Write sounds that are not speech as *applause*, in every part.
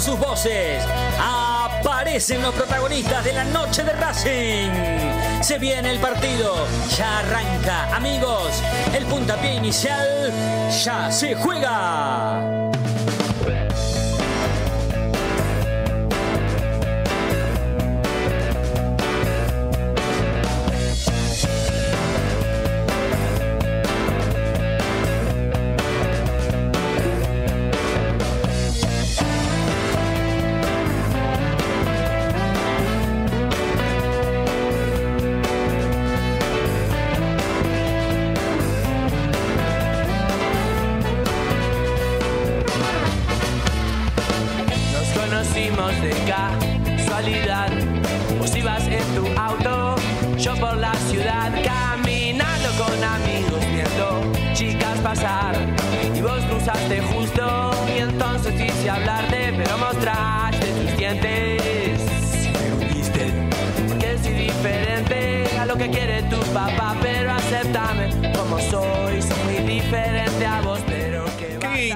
sus voces. Aparecen los protagonistas de la noche de Racing. Se viene el partido, ya arranca. Amigos, el puntapié inicial ya se juega. De casualidad. Vos ibas en tu auto, yo por la ciudad, caminando con amigos, viendo chicas pasar. Y vos cruzaste justo, y entonces quise hablarte,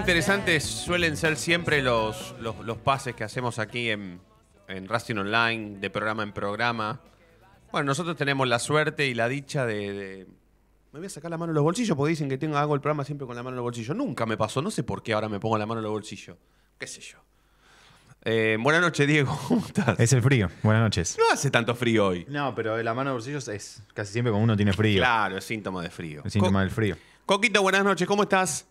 interesantes suelen ser siempre los, los, los pases que hacemos aquí en, en Racing Online, de programa en programa. Bueno, nosotros tenemos la suerte y la dicha de, de- Me voy a sacar la mano en los bolsillos porque dicen que tengo, hago el programa siempre con la mano en los bolsillos. Nunca me pasó, no sé por qué ahora me pongo la mano en los bolsillos. ¿Qué sé yo? Eh, buenas noches, Diego. *laughs* ¿Cómo estás? Es el frío. Buenas noches. No hace tanto frío hoy. No, pero la mano de bolsillos es casi siempre cuando uno tiene frío. Claro, es síntoma de frío. Es síntoma Co- del frío. Coquito, buenas noches, ¿cómo estás?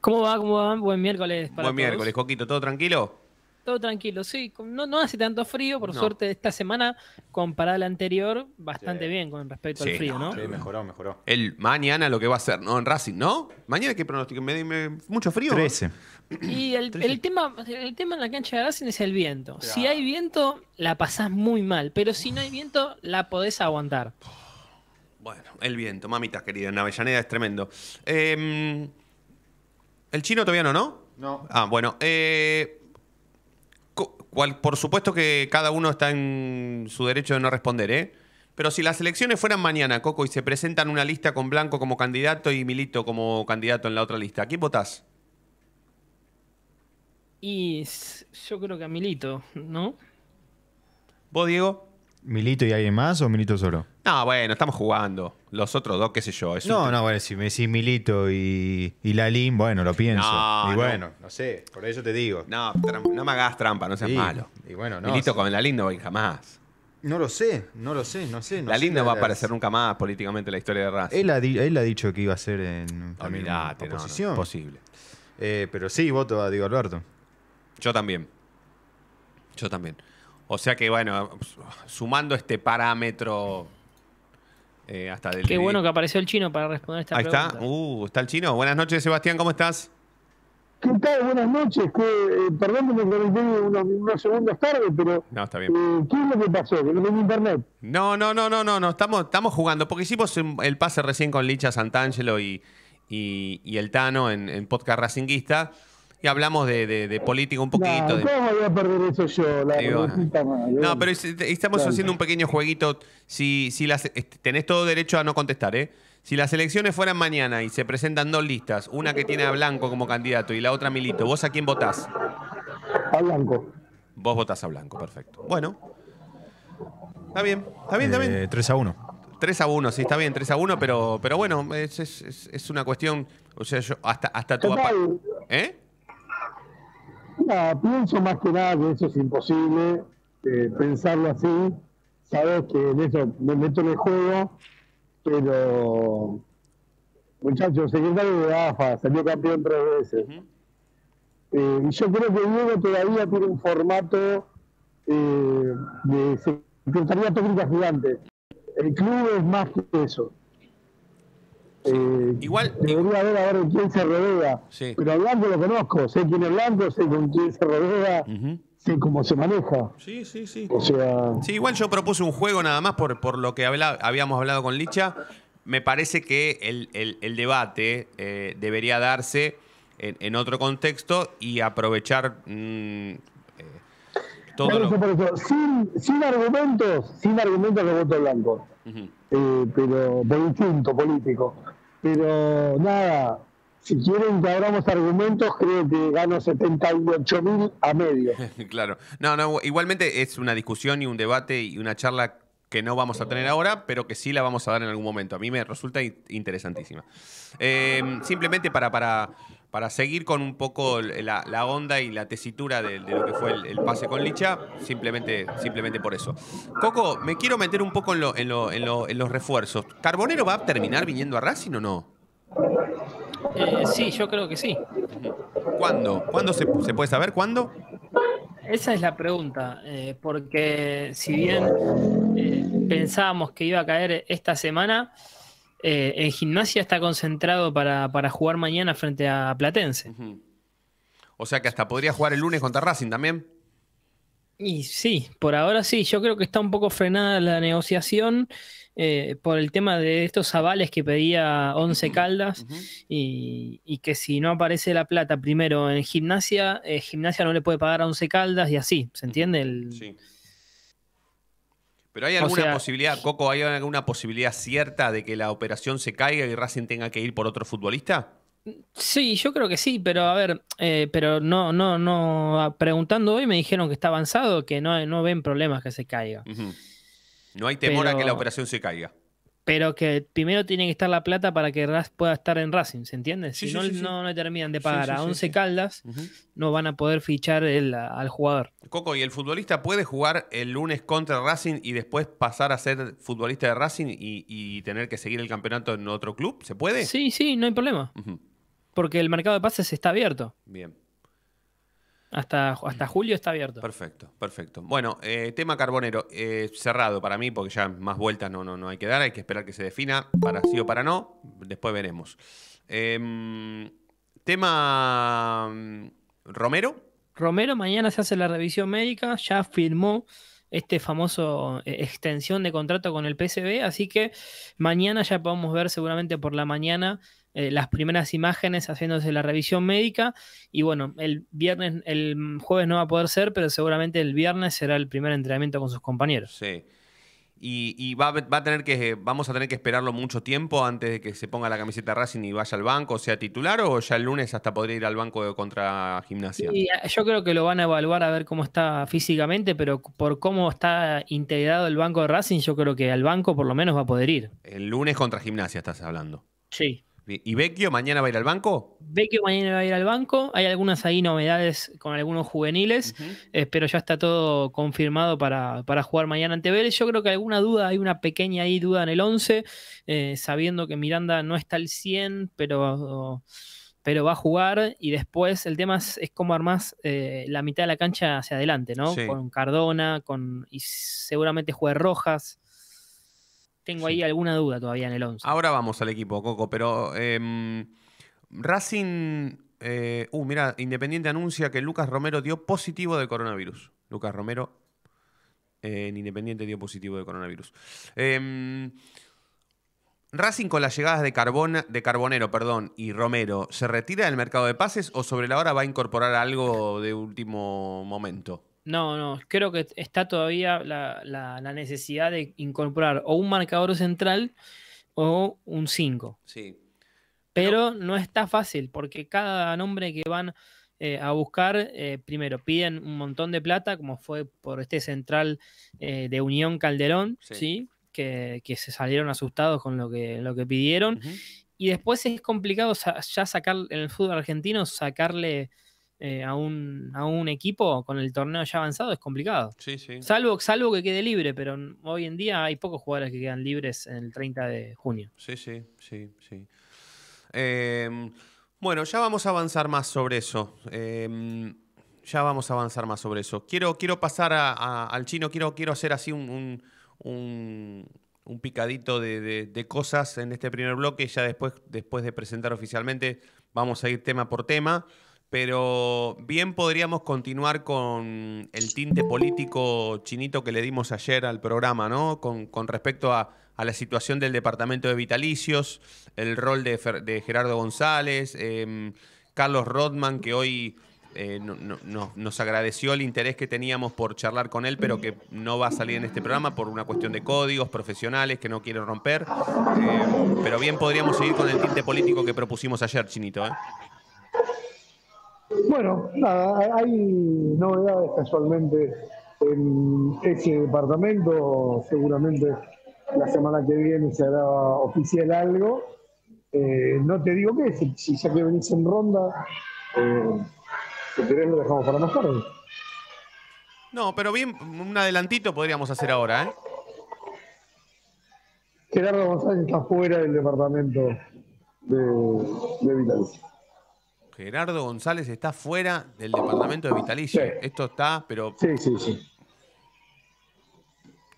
¿Cómo va? ¿Cómo va? Buen miércoles para Buen todos. miércoles, Coquito, ¿todo tranquilo? Todo tranquilo, sí. No, no hace tanto frío, por No. suerte esta semana, comparada a la anterior, bastante bien con respecto Sí, al frío, no, ¿no? Sí, mejoró, mejoró. El mañana lo que va a ser, ¿no? En Racing, ¿no? Mañana qué pronóstico, ¿Me, me- mucho frío. 13. Y el, el tema, el tema en la cancha de Racing es el viento. Si hay viento, la pasás muy mal, pero si no hay viento, la podés aguantar. Bueno, el viento, mamitas queridas, en Avellaneda es tremendo. Eh, el chino todavía no, ¿no? No. Ah, bueno. eh, cual- por supuesto que cada uno está en su derecho de no responder, ¿eh? Pero si las elecciones fueran mañana, Coco, y se presentan una lista con Blanco como candidato y Milito como candidato en la otra lista, ¿a quién votás? Y yo creo que a Milito, ¿no? ¿Vos, Diego? ¿Milito y alguien más o Milito solo? No, bueno, estamos jugando. Los otros dos, qué sé yo. es No, no, bueno, si me decís Milito y, y Lalín, bueno, lo pienso. No, y no. bueno, no. sé, por eso te digo. No, no me hagas trampa, no seas Sí, malo. Y bueno, no. Milito sí. con la linda hoy jamás. No lo sé, no lo sé, no sé. No la linda va a aparecer nunca más políticamente en la historia de Racing. Él ha, él ha dicho que iba a ser en Olvídate, no, no, oposición. imposible. Eh, pero sí, voto a Diego Alberto. Yo también. Yo también. O sea que, bueno, sumando este parámetro eh, hasta del... Qué bueno que apareció el chino para responder esta Ahí pregunta. está. Uh, está el chino. Buenas noches, Sebastián, ¿cómo estás? ¿Qué tal? Buenas noches. Que, eh, perdón que me conecté unos, unos segundos tarde, pero No, está bien. eh, ¿qué es lo que pasó? Que no tengo internet. No, no, no, no, no, no. Estamos, estamos jugando. Porque hicimos el pase recién con Licha Santangelo y, y, y el Tano en, en podcast Racinguista. Y hablamos de, de- de política un poquito. Nah, de- ¿Cómo voy a perder eso yo? La? No, pero es- estamos Claro. haciendo un pequeño jueguito. Si, si las, este, tenés todo derecho a no contestar, ¿eh? Si las elecciones fueran mañana y se presentan dos listas, una que tiene a Blanco como candidato y la otra a Milito, ¿vos a quién votás? A Blanco. Vos votás a Blanco, perfecto. Bueno. Está bien, está bien, está bien. Eh, 3 a 1. 3 a 1, sí, está bien, 3 a 1, pero, pero bueno, es, es- es- es una cuestión. O sea, yo hasta, hasta tu papá. ¿Eh? Nada, pienso más que nada que eso es imposible, eh, pensarlo así. Sabes que en eso me meto en el juego, pero muchachos, secretario de AFA, salió campeón tres veces. Eh, y yo creo que Diego todavía tiene un formato eh, de Secretaría Técnica Gigante. El club es más que eso. Eh, Igual- Debería haber a ver en quién se rodea. Sí. Pero a Blanco lo conozco, sé quién es Blanco, sé con quién se rodea, sé cómo se maneja. Sí, sí, sí. O sea, Sí, igual yo propuse un juego nada más por, por lo que habla- habíamos hablado con Licha. Me parece que el, el- el debate eh, debería darse en, en otro contexto y aprovechar mm, eh, todo lo... por eso, sin, sin argumentos, sin argumentos de voto blanco. Eh, pero por instinto político. Pero nada, si quieren que abramos argumentos, creo que gano 78 mil a medio. *laughs* claro. No, no, igualmente es una discusión y un debate y una charla que no vamos a tener ahora, pero que sí la vamos a dar en algún momento. A mí me resulta interesantísima. Eh, simplemente para, para, para seguir con un poco la, onda y la tesitura de, lo que fue el, pase con Licha, simplemente, simplemente por eso. Coco, me quiero meter un poco en, los refuerzos. ¿Carbonero va a terminar viniendo a Racing o no? Eh, sí, yo creo que sí. ¿Cuándo? ¿Cuándo se, puede saber? ¿Cuándo? Esa es la pregunta, eh, porque si bien eh, pensábamos que iba a caer esta semana, en gimnasia está concentrado para, jugar mañana frente a Platense. O sea que hasta podría jugar el lunes contra Racing también. Y sí, por ahora sí, yo creo que está un poco frenada la negociación eh, por el tema de estos avales que pedía Once Caldas y, que si no aparece la plata primero en gimnasia, eh, gimnasia no le puede pagar a Once Caldas y así, ¿se entiende? Sí. Pero hay alguna posibilidad, Coco, ¿hay alguna posibilidad cierta de que la operación se caiga y Racing tenga que ir por otro futbolista? Sí, yo creo que sí, pero a ver, eh, pero no, no, no, preguntando hoy me dijeron que está avanzado, que no, no ven problemas que se caiga. No hay temor a que la operación se caiga. Pero que primero tiene que estar la plata para que Ras pueda estar en Racing, ¿se entiende? si no, no, terminan de pagar a 11 caldas, no van a poder fichar al jugador. Coco, ¿y el futbolista puede jugar el lunes contra Racing y después pasar a ser futbolista de Racing y, tener que seguir el campeonato en otro club? ¿Se puede? Sí, sí, no hay problema. Porque el mercado de pases está abierto. Bien. Hasta, hasta julio está abierto. Perfecto, perfecto. Bueno, eh, tema carbonero, eh, cerrado para mí, porque ya más vueltas no, no, no hay que dar, hay que esperar que se defina para sí o para no, después veremos. Em, tema mm, Romero. Romero, mañana se hace la revisión médica, ya firmó este famoso eh, extensión de contrato con el PCB, así que mañana ya podemos ver seguramente por la mañana eh, las primeras imágenes haciéndose la revisión médica. Y bueno, el viernes, el jueves no va a poder ser, pero seguramente el viernes será el primer entrenamiento con sus compañeros. Sí. Y, va, a tener que, vamos a tener que esperarlo mucho tiempo antes de que se ponga la camiseta Racing y vaya al banco, sea titular, o ya el lunes hasta podría ir al banco contra gimnasia. Sí, yo creo que lo van a evaluar a ver cómo está físicamente, pero por cómo está integrado el banco de Racing, yo creo que al banco por lo menos va a poder ir. El lunes contra gimnasia estás hablando. Sí. ¿Y Vecchio mañana va a ir al banco? Vecchio mañana va a ir al banco. Hay algunas ahí novedades con algunos juveniles, eh, pero ya está todo confirmado para, jugar mañana ante Vélez. Yo creo que alguna duda, hay una pequeña ahí duda en el 11, eh, sabiendo que Miranda no está al 100, pero, pero va a jugar. Y después el tema es, cómo armás eh, la mitad de la cancha hacia adelante, ¿no? Con Cardona, con y seguramente juegue Rojas. Tengo ahí alguna duda todavía en el 11. Ahora vamos al equipo, Coco, pero em, Racing. Eh, uh, mira, Independiente anuncia que Lucas Romero dio positivo de coronavirus. Lucas Romero en Independiente dio positivo de coronavirus. Em, Racing con las llegadas de, de Carbonero perdón, y Romero, ¿se retira del mercado de pases o sobre la hora va a incorporar algo de último momento? No, no, creo que está todavía la, necesidad de incorporar o un marcador central o un 5. Sí. Pero no está fácil, porque cada nombre que van eh, a buscar, eh, primero piden un montón de plata, como fue por este central eh, de Unión Calderón, sí. Que, se salieron asustados con lo que, lo que pidieron. Y después es complicado ya sacar en el fútbol argentino, sacarle eh, a, un, a, un, equipo con el torneo ya avanzado es complicado. Sí, sí. Salvo, salvo que quede libre, pero hoy en día hay pocos jugadores que quedan libres en el 30 de junio. Sí, sí, sí, sí. Em, bueno, ya vamos a avanzar más sobre eso. Em, ya vamos a avanzar más sobre eso. Quiero, quiero pasar al chino, quiero, quiero hacer así un, un, un, picadito de, de, cosas en este primer bloque. Ya después, después de presentar oficialmente, vamos a ir tema por tema pero bien podríamos continuar con el tinte político chinito que le dimos ayer al programa, ¿no? Con, respecto a, la situación del departamento de vitalicios, el rol de, Gerardo González, em, Carlos Rodman, que hoy eh, no- no- no- nos agradeció el interés que teníamos por charlar con él, pero que no va a salir en este programa por una cuestión de códigos profesionales que no quiere romper. Eh, pero bien podríamos seguir con el tinte político que propusimos ayer, Chinito. ¿eh? Bueno, nada, hay novedades casualmente en ese departamento. Seguramente la semana que viene se hará oficial algo. Eh, no te digo qué, si, si ya que venís en ronda, eh, si querés lo dejamos para más tarde. No, pero bien, un adelantito podríamos hacer ahora, ¿eh? Gerardo González está fuera del departamento de, de Vitalicio. Gerardo González está fuera del departamento de Vitalicio. Sí. Esto está, pero Sí, sí, sí.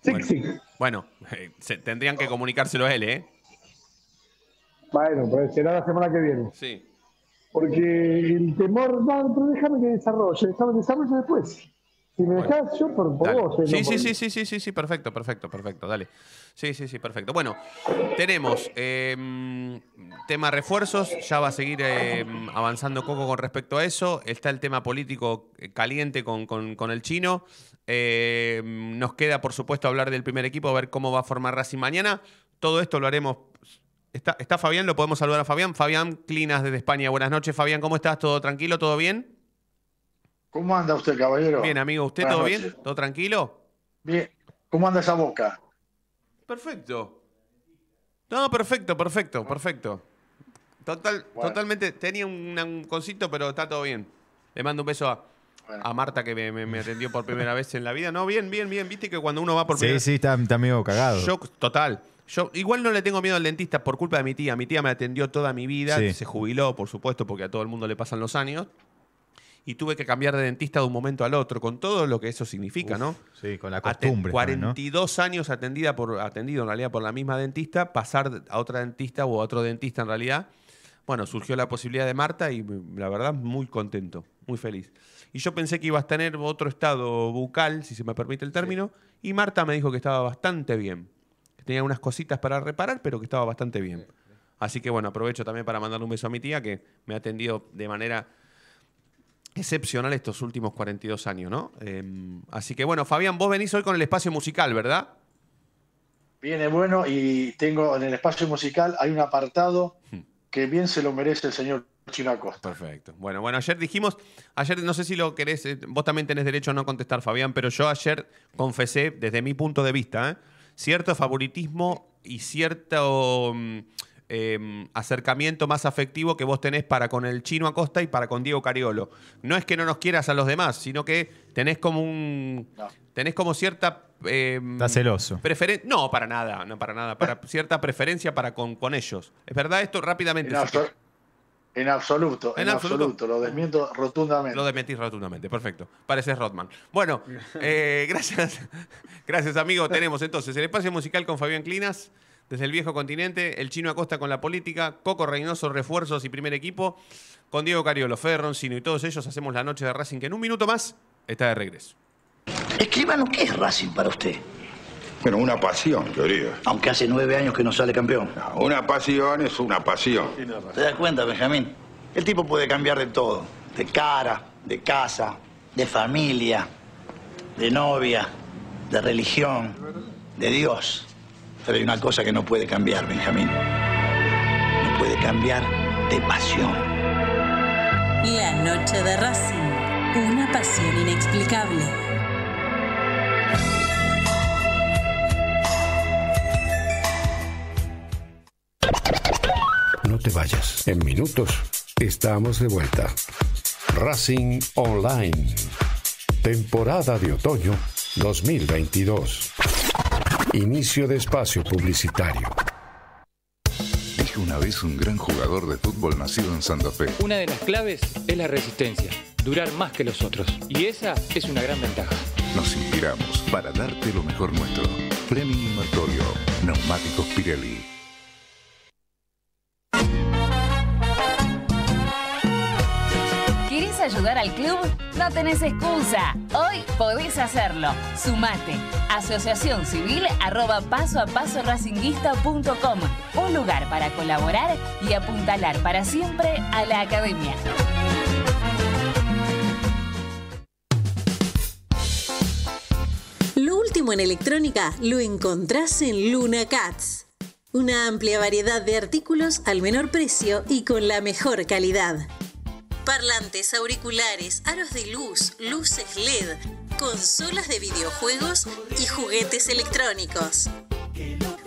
Sí, Bueno. sí. bueno, eh, *laughs* se- tendrían que comunicárselo a él, ¿eh? Bueno, pues será la semana que viene. Sí. Porque el temor, no, pero déjame que desarrolle, déjame que desarrolle después. Si me Bueno. yo por, por Dale. vos. eh, Sí, sí, por- sí, sí, sí, sí, sí, perfecto, perfecto, perfecto, dale. Sí, sí, sí, perfecto. Bueno, tenemos eh, tema refuerzos, ya va a seguir eh, avanzando Coco con respecto a eso. Está el tema político eh, caliente con, con- con el chino. Eh, nos queda, por supuesto, hablar del primer equipo, a ver cómo va a formar Racing mañana. Todo esto lo haremos. ¿Está, está Fabián? ¿Lo podemos saludar a Fabián? Fabián Clinas desde España. Buenas noches, Fabián. ¿Cómo estás? ¿Todo tranquilo? ¿Todo bien? ¿Cómo anda usted, caballero? Bien, amigo. ¿Usted Buenas todo noches. bien? ¿Todo tranquilo? Bien. ¿Cómo anda esa boca? Perfecto. No, perfecto, perfecto, perfecto. Total, Bueno. Totalmente, tenía un, un cosito, pero está todo bien. Le mando un beso a, Bueno. a Marta que me, me- me atendió por primera vez en la vida. No, bien, bien, bien. Viste que cuando uno va por primera Sí, sí, está, está medio cagado. Yo, total. Yo igual no le tengo miedo al dentista por culpa de mi tía. Mi tía me atendió toda mi vida. Sí. Se jubiló, por supuesto, porque a todo el mundo le pasan los años. Y tuve que cambiar de dentista de un momento al otro, con todo lo que eso significa, ¿no? Sí, con la Aten- costumbre. también, ¿no? 42 años atendida por, atendido en realidad por la misma dentista, pasar a otra dentista o a otro dentista en realidad. Bueno, surgió la posibilidad de Marta y mm, la verdad muy contento, muy feliz. Y yo pensé que ibas a tener otro estado bucal, si se me permite el término, y Marta me dijo que estaba bastante bien. Que tenía unas cositas para reparar, pero que estaba bastante bien. Así que bueno, aprovecho también para mandarle un beso a mi tía que me ha atendido de manera excepcional estos últimos 42 años, ¿no? Eh, así que bueno, Fabián, vos venís hoy con el espacio musical, ¿verdad? Viene bueno y tengo en el espacio musical hay un apartado Hmm. que bien se lo merece el señor Chino Acosta. Perfecto. Bueno, bueno, ayer dijimos, ayer no sé si lo querés, eh, vos también tenés derecho a no contestar, Fabián, pero yo ayer confesé, desde mi punto de vista, ¿eh? cierto favoritismo y cierto mm, eh, acercamiento más afectivo que vos tenés para con el chino Acosta y para con Diego Cariolo. No es que no nos quieras a los demás, sino que tenés como un. No. Tenés como cierta. eh, Está celoso. preferen- no, para nada, no para nada. Para cierta preferencia para con, con ellos. ¿Es verdad esto? Rápidamente. En, abso- absoluto, En en, absoluto. absoluto. lo desmiento rotundamente. Lo desmentís rotundamente, perfecto. Pareces Rodman. Bueno, *laughs* eh, gracias, *laughs* gracias amigo. Tenemos entonces el espacio musical con Fabián Clinas, desde el viejo continente, el chino Acosta con la política, Coco Reynoso, refuerzos y primer equipo, con Diego Cariolo, Fede Roncino y todos ellos hacemos la noche de Racing, que en un minuto más está de regreso. Escribano, ¿qué es Racing para usted? Bueno, una pasión, diría. Aunque hace nueve años que no sale campeón. Una pasión es una pasión. ¿Te das cuenta, Benjamín? El tipo puede cambiar de todo. De cara, de casa, de familia, de novia, de religión, de Dios. Pero hay una cosa que no puede cambiar, Benjamín. No puede cambiar de pasión. La noche de Racing, una pasión inexplicable. No te vayas. En minutos estamos de vuelta. Racing Online. Temporada de otoño 2022. Inicio de espacio publicitario. Dije una vez un gran jugador de fútbol nacido en Santa Fe. Una de las claves es la resistencia, durar más que los otros. Y esa es una gran ventaja. Nos inspiramos para darte lo mejor nuestro. Fleming y Martorio. Neumáticos Pirelli. ayudar al club? No tenés excusa. Hoy podés hacerlo. Sumate. Asociación Civil arroba paso a paso racinguista.com. Un lugar para colaborar y apuntalar para siempre a la academia. Lo último en electrónica lo encontrás en Luna Cats. Una amplia variedad de artículos al menor precio y con la mejor calidad. Parlantes, auriculares, aros de luz, luces LED, consolas de videojuegos y juguetes electrónicos.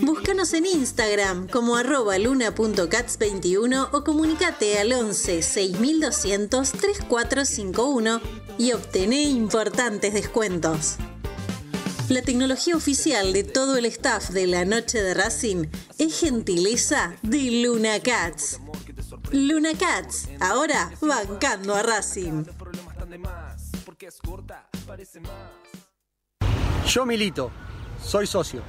Búscanos en Instagram como arroba luna.cats21 o comunicate al 11 6200 3451 y obtené importantes descuentos. La tecnología oficial de todo el staff de la noche de Racing es gentileza de Luna Cats. Luna Cats, ahora bancando a Racing. Yo milito, soy socio.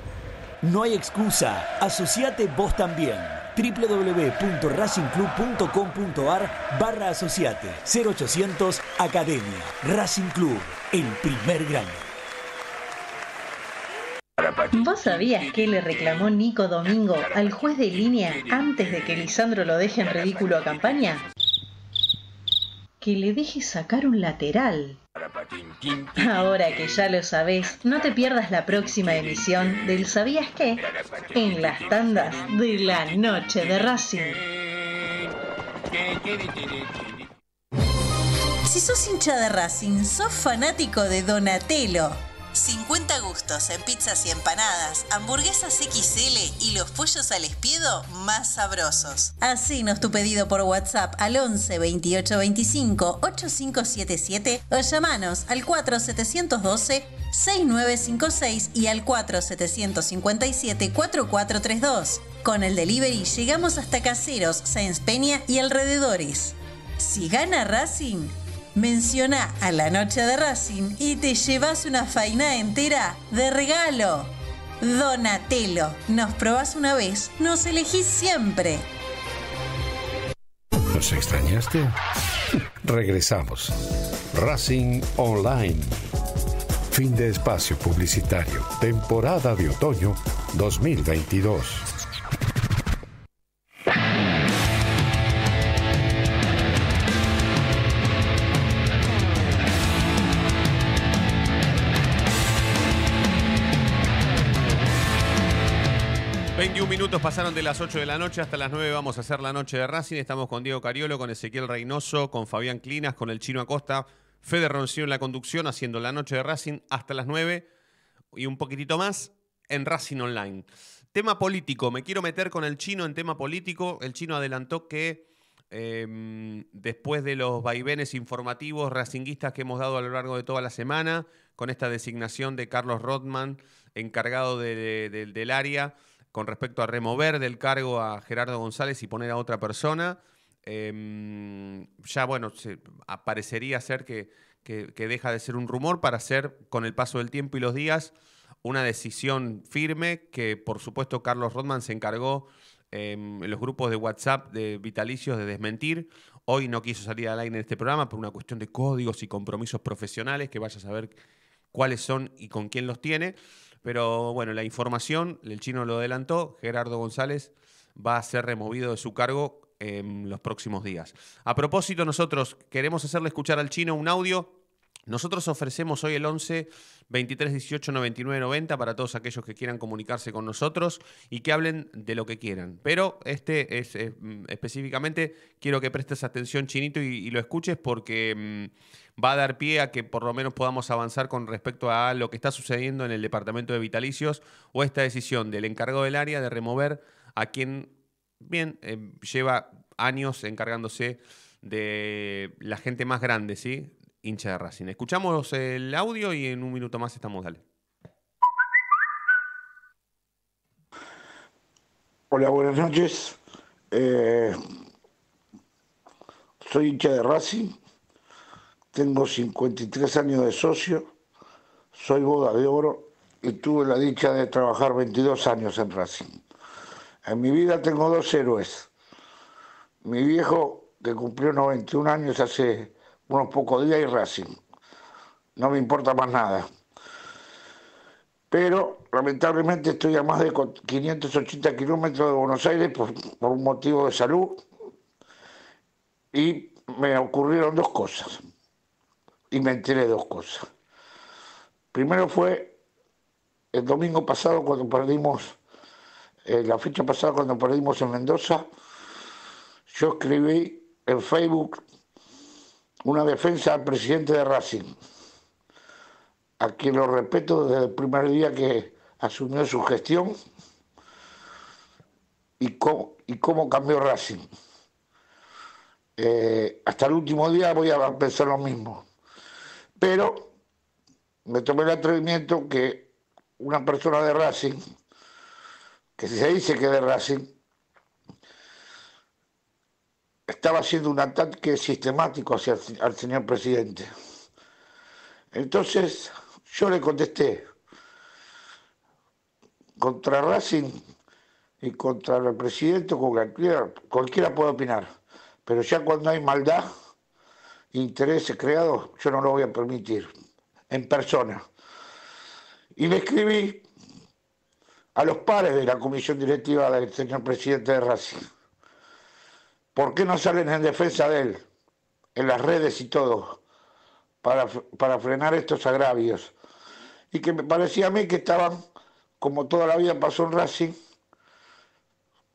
No hay excusa, asociate vos también. www.racingclub.com.ar barra asociate 0800 Academia Racing Club, el primer grande. ¿Vos sabías que le reclamó Nico Domingo al juez de línea antes de que Lisandro lo deje en ridículo a campaña? Que le deje sacar un lateral. Ahora que ya lo sabés, no te pierdas la próxima emisión del ¿Sabías qué? En las tandas de la noche de Racing. Si sos hincha de Racing, sos fanático de Donatello. 50 gustos en pizzas y empanadas, hamburguesas XL y los pollos al espiedo más sabrosos. Hacenos tu pedido por WhatsApp al 11 28 25 8577 o llamanos al 4712 6956 y al 4757 4432. Con el delivery llegamos hasta Caseros, Sáenz Peña y alrededores. Si gana Racing, Menciona a la noche de Racing y te llevas una faina entera de regalo. Donatello, nos probás una vez, nos elegís siempre. ¿Nos extrañaste? Regresamos. Racing Online. Fin de espacio publicitario. Temporada de otoño 2022. Minutos pasaron de las 8 de la noche hasta las 9 vamos a hacer la noche de Racing. Estamos con Diego Cariolo, con Ezequiel Reynoso, con Fabián Clinas, con el Chino Acosta, Fede Roncillo en la conducción, haciendo la noche de Racing hasta las 9 y un poquitito más en Racing Online. Tema político, me quiero meter con el Chino en tema político. El Chino adelantó que em, después de los vaivenes informativos racinguistas que hemos dado a lo largo de toda la semana, con esta designación de Carlos Rodman, encargado del área, con respecto a remover del cargo a Gerardo González y poner a otra persona. Em, ya, bueno, se, parecería ser que, deja de ser un rumor para ser, con el paso del tiempo y los días, una decisión firme que, por supuesto, Carlos Rodman se encargó em, en los grupos de WhatsApp de Vitalicios de desmentir. Hoy no quiso salir al aire en este programa por una cuestión de códigos y compromisos profesionales, que vaya a saber cuáles son y con quién los tiene. Pero bueno, la información, el chino lo adelantó, Gerardo González va a ser removido de su cargo en los próximos días. A propósito, nosotros queremos hacerle escuchar al chino un audio. Nosotros ofrecemos hoy el 11 23 18 99 90 para todos aquellos que quieran comunicarse con nosotros y que hablen de lo que quieran. Pero este es mm, específicamente, quiero que prestes atención, Chinito, y, lo escuches porque mm, va a dar pie a que por lo menos podamos avanzar con respecto a lo que está sucediendo en el departamento de vitalicios o esta decisión del encargado del área de remover a quien, bien, eh, lleva años encargándose de la gente más grande, ¿sí? Hincha de Racing. Escuchamos el audio y en un minuto más estamos, dale. Hola, buenas noches. Eh, soy hincha de Racing tengo 53 años de socio, soy boda de oro y tuve la dicha de trabajar 22 años en Racing. En mi vida tengo dos héroes. Mi viejo, que cumplió 91 años hace unos pocos días, y Racing. No me importa más nada. Pero lamentablemente estoy a más de 580 kilómetros de Buenos Aires por, por un motivo de salud y me ocurrieron dos cosas y me enteré dos cosas. Primero fue el domingo pasado cuando perdimos, eh, la fecha pasada cuando perdimos en Mendoza, yo escribí en Facebook una defensa al presidente de Racing, a quien lo respeto desde el primer día que asumió su gestión y cómo, y cómo cambió Racing. Eh, hasta el último día voy a pensar lo mismo. Pero me tomé el atrevimiento que una persona de Racing, que se dice que es de Racing, estaba haciendo un ataque sistemático hacia el, señor presidente. Entonces yo le contesté, contra Racing y contra el presidente, cualquiera, cualquiera puede opinar, pero ya cuando hay maldad, intereses creados, yo no lo voy a permitir, en persona. Y le escribí a los pares de la comisión directiva del señor presidente de Racing. ¿Por qué no salen en defensa de él, en las redes y todo, para, para frenar estos agravios? Y que me parecía a mí que estaban, como toda la vida pasó en Racing,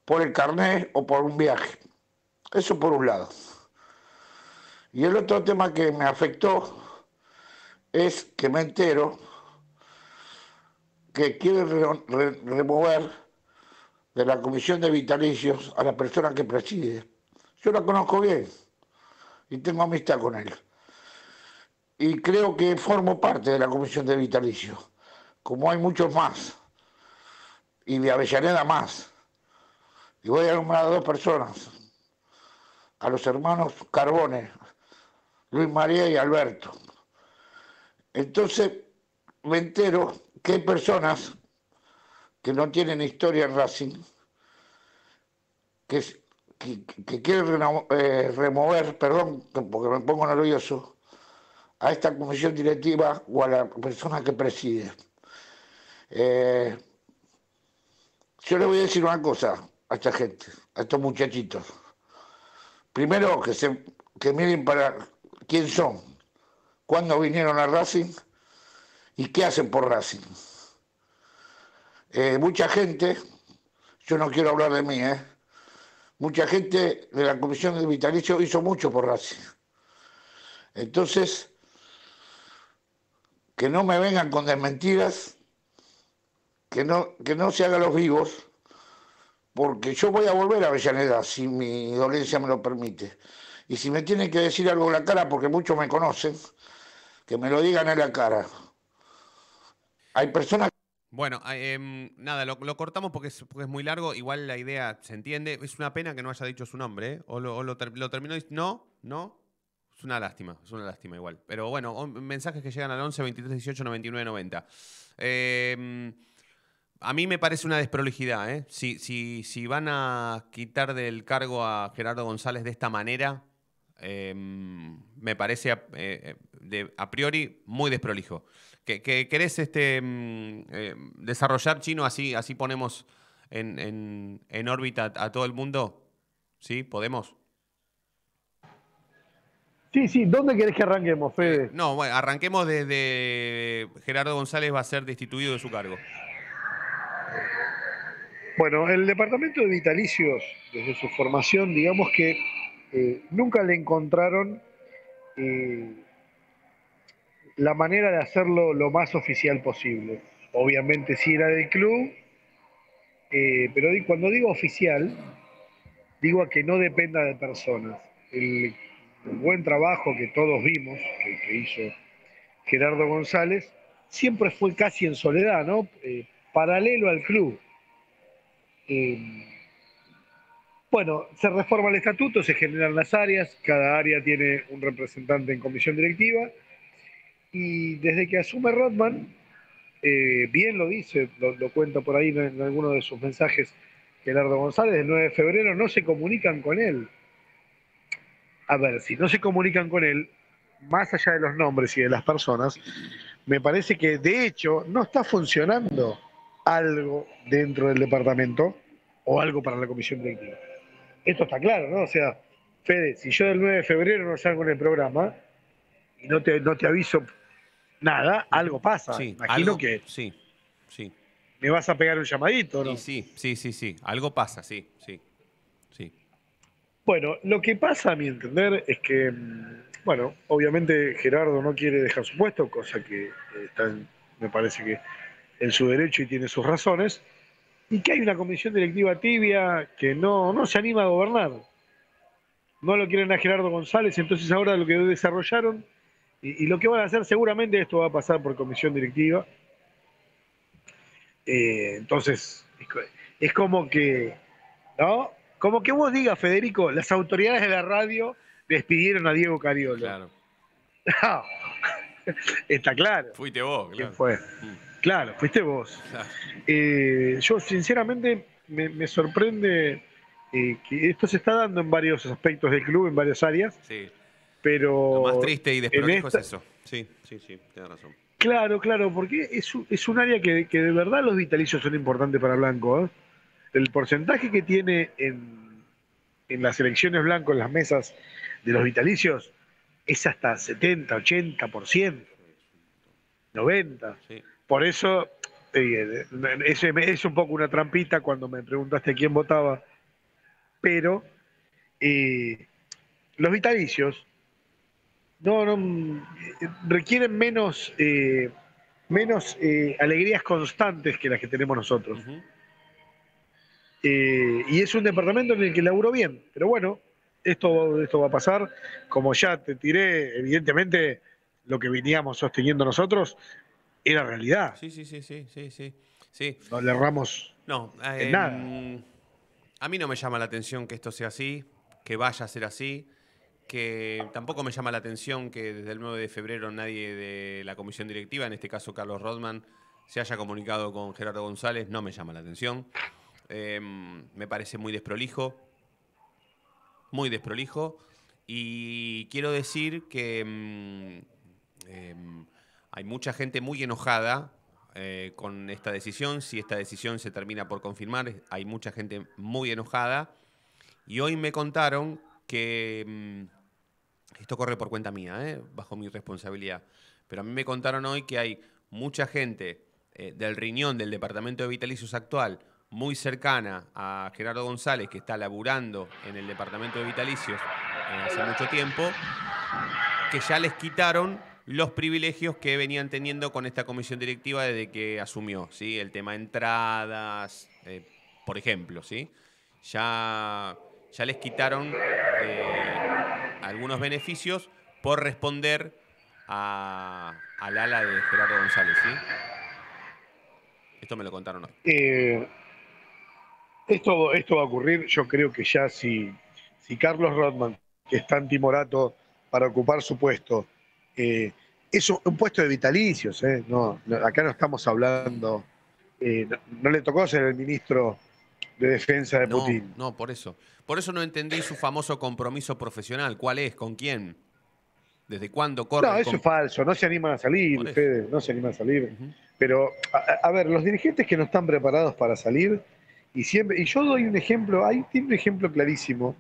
por el carnet o por un viaje. Eso por un lado. Y el otro tema que me afectó es que me entero que quieren re- re- remover de la comisión de vitalicios a la persona que preside. Yo la conozco bien y tengo amistad con él. Y creo que formo parte de la comisión de vitalicios, como hay muchos más, y de Avellaneda más. Y voy a nombrar a dos personas, a los hermanos Carbone, Luis María y Alberto. Entonces me entero que hay personas que no tienen historia en Racing, que, que, que quieren reno- eh, remover, perdón, porque me pongo nervioso, a esta comisión directiva o a la persona que preside. Eh, yo le voy a decir una cosa a esta gente, a estos muchachitos. Primero, que, se, que miren para quién son, cuándo vinieron a Racing y qué hacen por Racing. Eh, mucha gente, yo no quiero hablar de mí, ¿eh? Mucha gente de la Comisión de Vitalicio hizo mucho por Racing. Entonces, que no me vengan con desmentiras, que no, que no se hagan los vivos, porque yo voy a volver a Avellaneda si mi dolencia me lo permite. Y si me tienen que decir algo en la cara, porque muchos me conocen, que me lo digan en la cara. Hay personas Bueno, ah, em, nada, lo, cortamos porque es, porque es muy largo. Igual la idea se entiende. Es una pena que no haya dicho su nombre, ¿eh? O lo, o terminó diciendo. No, no. Es una lástima, es una lástima igual. Pero bueno, mensajes que llegan al 11 23 18 99 90. Em, a mí me parece una desprolijidad, ¿eh? Si, van a quitar del cargo a Gerardo González de esta manera, em, me parece eh, de- a priori muy desprolijo. ¿Que, que querés este, mm, eh, desarrollar, Chino? Así, así ponemos en, en- en órbita a, a todo el mundo. ¿Sí? ¿Podemos? Sí, sí, ¿dónde querés que arranquemos, Fede? No, bueno, arranquemos desde Gerardo González va a ser destituido de su cargo. Bueno, el departamento de vitalicios, desde su formación, digamos que eh, nunca le encontraron eh, la manera de hacerlo lo más oficial posible. Obviamente sí era del club, eh, pero cuando digo oficial, digo a que no dependa de personas. El buen trabajo que todos vimos, que, que hizo Gerardo González, siempre fue casi en soledad, ¿no? Eh, paralelo al club. Eh, bueno, se reforma el estatuto, se generan las áreas, cada área tiene un representante en comisión directiva, y desde que asume Rodman, eh, bien lo dice, lo, lo cuenta por ahí en, alguno de sus mensajes Gerardo González, el 9 de febrero no se comunican con él. A ver, si no se comunican con él, más allá de los nombres y de las personas, me parece que de hecho no está funcionando algo dentro del departamento o algo para la comisión directiva. Esto está claro, ¿no? O sea, Fede, si yo del 9 de febrero no salgo en el programa y no te, no te aviso nada, algo pasa. Sí, Imagino algo- que sí. Sí. me vas a pegar un llamadito, ¿no? Sí, sí, sí, sí. Algo pasa, sí, sí. Sí. Bueno, lo que pasa, a mi entender, es que, mm, bueno, obviamente Gerardo no quiere dejar su puesto, cosa que eh, está, en- me parece que en su derecho y tiene sus razones, y que hay una comisión directiva tibia que no, no se anima a gobernar. No lo quieren a Gerardo González, entonces ahora lo que desarrollaron, y, y lo que van a hacer seguramente esto va a pasar por comisión directiva. Eh, entonces, es co- es como que, ¿no? Como que vos digas, Federico, las autoridades de la radio despidieron a Diego Cariolo. Claro. No, *laughs* está claro. Fuiste vos, ¿Quién claro. fue? Claro, fuiste vos. Eh, yo, sinceramente, me, me sorprende eh, que esto se está dando en varios aspectos del club, en varias áreas, Sí. Pero... Lo más triste y desprolijo esta- es eso. Sí, sí, sí, tienes razón. Claro, claro, porque es, un- es un área que, que de verdad los vitalicios son importantes para Blanco. ¿eh? El porcentaje que tiene en, en las elecciones Blanco, en las mesas de los vitalicios, es hasta 70, 80%, 90%. Por eso, eh, es, es un poco una trampita cuando me preguntaste quién votaba, pero eh, los vitalicios no, no mm, requieren menos, eh, menos eh, alegrías constantes que las que tenemos nosotros. Eh, y es un departamento en el que laburo bien, pero bueno, esto, esto va a pasar. Como ya te tiré, evidentemente lo que veníamos sosteniendo nosotros era realidad. Sí, sí, sí, sí, sí, sí. sí. No le erramos No, en eh, nada. A mí no me llama la atención que esto sea así, que vaya a ser así, que tampoco me llama la atención que desde el 9 de febrero nadie de la comisión directiva, en este caso Carlos Rodman, se haya comunicado con Gerardo González, no me llama la atención. Eh, me parece muy desprolijo, muy desprolijo. Y quiero decir que mm, em, hay mucha gente muy enojada eh, con esta decisión. Si esta decisión se termina por confirmar, hay mucha gente muy enojada. Y hoy me contaron que mm, esto corre por cuenta mía, ¿eh? bajo mi responsabilidad. Pero a mí me contaron hoy que hay mucha gente eh, del riñón del departamento de vitalicios actual, muy cercana a Gerardo González, que está laburando en el departamento de vitalicios eh, hace mucho tiempo, que ya les quitaron los privilegios que venían teniendo con esta comisión directiva desde que asumió, ¿sí? El tema entradas, por ejemplo, ¿sí? Ya, ya les quitaron algunos beneficios por responder a, al ala de Gerardo González, ¿sí? Esto me lo contaron hoy. Eh, esto, esto va a ocurrir, yo creo que ya si, si Carlos Rodman, que está en Timorato para ocupar su puesto, eh, es un, un puesto de vitalicios, eh, no, no, acá no estamos hablando, eh, no, no le tocó ser el ministro de defensa de No, Putin. no, por eso. Por eso no entendí su famoso compromiso profesional. ¿Cuál es? ¿Con quién? ¿Desde cuándo corre? No, eso es falso, no se animan a salir. Fede, no se animan a salir. Pero, a, a ver, los dirigentes que no están preparados para salir, y siempre, y yo doy un ejemplo, hay tiene un ejemplo clarísimo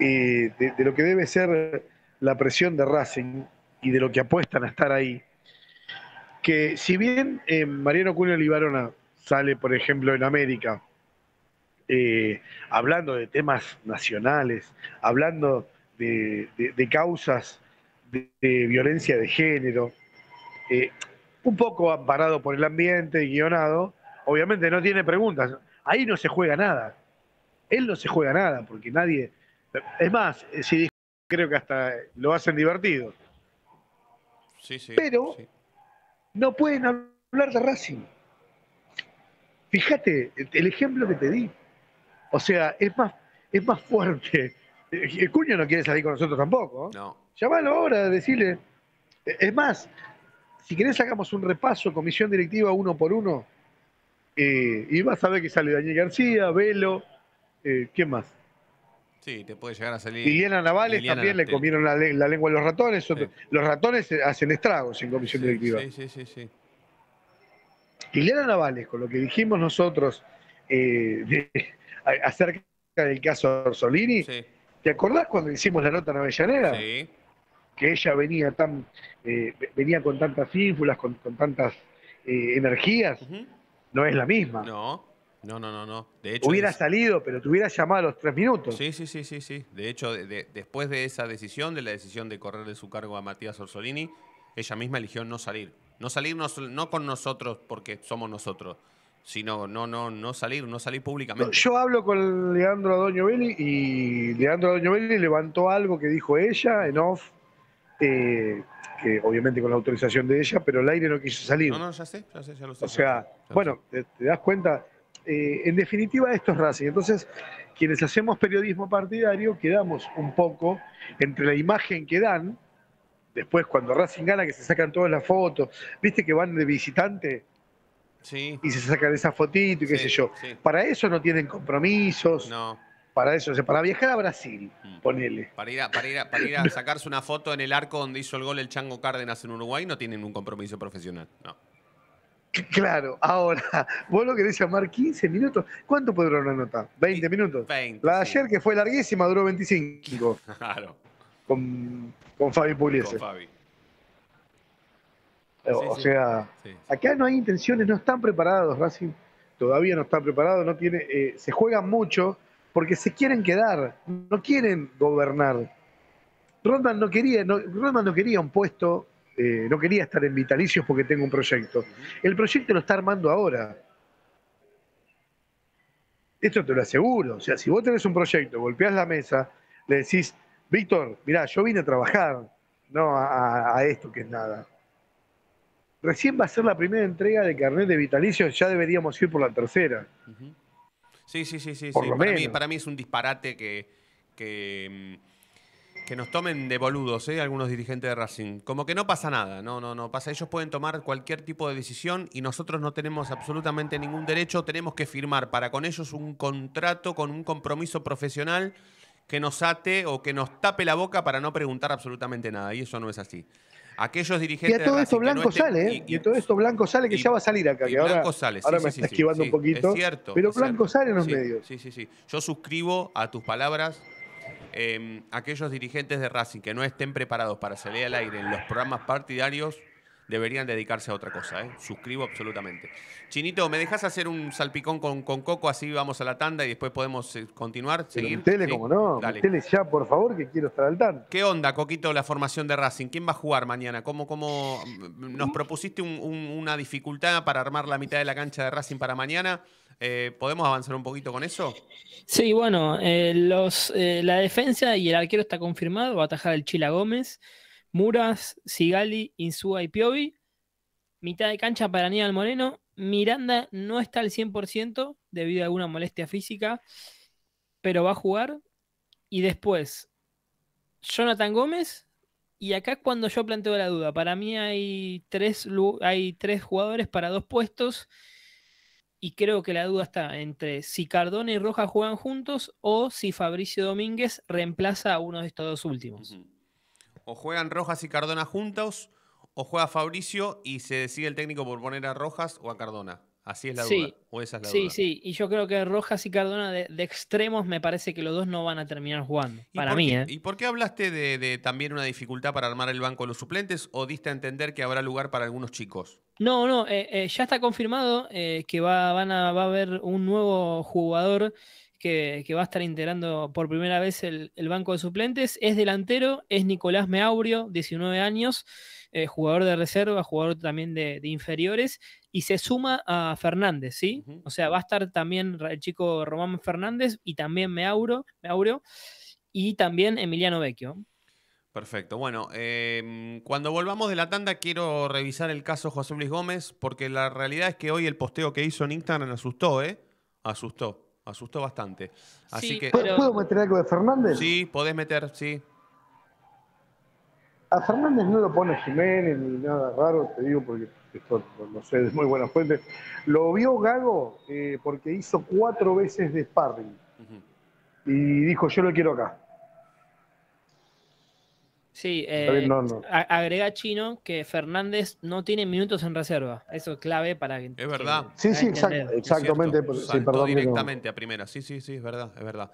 eh, de, de lo que debe ser la presión de Racing y de lo que apuestan a estar ahí. Que si bien eh, Mariano Cunha Libarona sale, por ejemplo, en América, eh, hablando de temas nacionales, hablando de, de- de causas de, de violencia de género, eh, un poco amparado por el ambiente guionado, obviamente no tiene preguntas. Ahí no se juega nada. Él no se juega nada, porque nadie. Es más, eh, si creo que hasta lo hacen divertido. Sí, sí. Pero no pueden hablar de Racing. Fíjate el ejemplo que te di. O sea, es más, es más fuerte. El Cuño no quiere salir con nosotros tampoco. No. Llamalo ahora, decirle. Es más, si querés hagamos un repaso, comisión directiva uno por uno, eh, y vas a ver que sale Daniel García, Velo, eh, ¿quién más? Sí, te puede llegar a salir. Liliana Navales Liliana también le comieron la, le- la lengua a los ratones. Los ratones eh, hacen estragos en comisión directiva. Sí, sí, sí, sí. Liliana Navales, con lo que dijimos nosotros eh, de- acerca del caso Orsolini, ¿te acordás cuando hicimos la nota en Avellaneda? Sí. Que ella venía tan eh, venía con tantas ínfulas, con, con tantas eh, energías. no es la misma. No, no, no, no, no. De hecho, Hubiera es- salido, pero te hubiera llamado a los tres minutos. Sí, sí, sí, sí, sí. De hecho, de- de- después de esa decisión, de la decisión de correr de su cargo a Matías Orsolini, ella misma eligió no salir. No salir no, no con nosotros porque somos nosotros, sino no, no, no salir, no salir públicamente. Yo hablo con Leandro Adoño Belli y Leandro Adoño Belli levantó algo que dijo ella en off, eh, que obviamente con la autorización de ella, pero el aire no quiso salir. No, no, ya sé, ya sé, ya lo sé. O sea, bueno, te, te das cuenta, Eh, en definitiva esto es Racing. Entonces, quienes hacemos periodismo partidario quedamos un poco entre la imagen que dan, después cuando Racing gana que se sacan todas las fotos, viste que van de visitante Sí. y se sacan esa fotito y qué Sí, sé yo. sí. Para eso no tienen compromisos, No. para eso, o sea, para viajar a Brasil, ponele. Para ir, a, para, ir a, para ir a sacarse una foto en el arco donde hizo el gol el Chango Cárdenas en Uruguay, no tienen un compromiso profesional. No. Claro, ahora, *laughs* vos lo querés llamar 15 minutos. ¿Cuánto puede durar una nota? ¿20 minutos? 20, La de ayer, que fue larguísima, duró 25 *laughs* Claro, con, con Fabi Pugliese. con Fabi. O sí. sea, Sí. acá no hay intenciones, no están preparados, Racing todavía no están preparados, no tiene, eh, se juegan mucho porque se quieren quedar, no quieren gobernar. Rodman no quería, no, Rodman no quería un puesto, eh, no quería estar en vitalicios porque tengo un proyecto. El proyecto lo está armando ahora. Esto te lo aseguro. O sea, si vos tenés un proyecto, golpeás la mesa, le decís, Víctor, mirá, yo vine a trabajar, no a esto que es nada. Recién va a ser la primera entrega de carnet de vitalicios, ya deberíamos ir por la tercera. Sí, sí, sí, sí. Por sí. lo Para, mí, menos. para mí es un disparate que, que, mm, que nos tomen de boludos, ¿eh? Algunos dirigentes de Racing. Como que no pasa nada, no, no, no pasa. Ellos pueden tomar cualquier tipo de decisión y nosotros no tenemos absolutamente ningún derecho. Tenemos que firmar para con ellos un contrato con un compromiso profesional que nos ate o que nos tape la boca para no preguntar absolutamente nada. Y eso no es así. Aquellos Y dirigentes a todo esto que no Blanco estén- sale, ¿eh? Y, a todo esto Blanco sale que ya va a salir acá, y que ahora, Blanco sale, sí, ahora sí, me sí, está esquivando un poquito. Es cierto. pero es Blanco cierto. sale en los medios. Sí, sí, sí. Yo suscribo a tus palabras. Eh, aquellos dirigentes de Racing que no estén preparados para salir al aire en los programas partidarios deberían dedicarse a otra cosa. ¿eh? Suscribo absolutamente. Chinito, ¿me dejas hacer un salpicón con, con Coco? Así vamos a la tanda y después podemos eh, continuar, seguir. metele, ¿Sí? como no, Dale. metele ya, por favor, que quiero estar al tanto. ¿Qué onda, Coquito, la formación de Racing? ¿Quién va a jugar mañana? ¿Cómo, cómo nos propusiste un- un- una dificultad para armar la mitad de la cancha de Racing para mañana? Eh, ¿Podemos avanzar un poquito con eso? Sí, bueno, eh, los, eh, la defensa y el arquero está confirmado. Va a atajar el Chila Gómez, Muras, Sigali, Insúa y Piovi. Mitad de cancha para Aníbal Moreno. Miranda no está al 100% debido a alguna molestia física, pero va a jugar. Y después, Jonathan Gómez. Y acá es cuando yo planteo la duda. Para mí hay tres, hay tres jugadores para dos puestos. Y creo que la duda está entre si Cardona y Rojas juegan juntos o si Fabricio Domínguez reemplaza a uno de estos dos últimos. O juegan Rojas y Cardona juntos, o juega Fabricio y se decide el técnico por poner a Rojas o a Cardona. Así es la Sí, duda. O esa es la sí, duda. sí. Y yo creo que Rojas y Cardona de, de extremos me parece que los dos no van a terminar jugando. ¿Y Para mí, qué- ¿eh? ¿Y por qué hablaste de, de también una dificultad para armar el banco de los suplentes o diste a entender que habrá lugar para algunos chicos? No, no, eh, eh, ya está confirmado eh, que va, van a, va a haber un nuevo jugador que, que va a estar integrando por primera vez el, el banco de suplentes. Es delantero, es Nicolás Meaurio, 19 años, eh, jugador de reserva, jugador también de, de inferiores, y se suma a Fernández, ¿sí? O sea, va a estar también el chico Román Fernández y también Meauro, Meaurio y también Emiliano Vecchio. Perfecto. Bueno, eh, cuando volvamos de la tanda quiero revisar el caso José Luis Gómez porque la realidad es que hoy el posteo que hizo en Instagram asustó, ¿eh? Asustó, asustó bastante. Así Sí, que... ¿Puedo, puedo meter algo de Fernández? Sí, podés meter, sí. A Fernández no lo pone Jiménez ni nada raro, te digo porque esto no- no sé, es muy buena fuente. Lo vio Gago eh, porque hizo cuatro veces de sparring y dijo yo lo quiero acá. Sí, eh, no, no. a- agrega Chino que Fernández no tiene minutos en reserva. Eso es clave para que. Es verdad. Sí, sí, exact- exactamente. Sí, perdón que no- directamente a primera. Sí, sí, sí, es verdad, es verdad.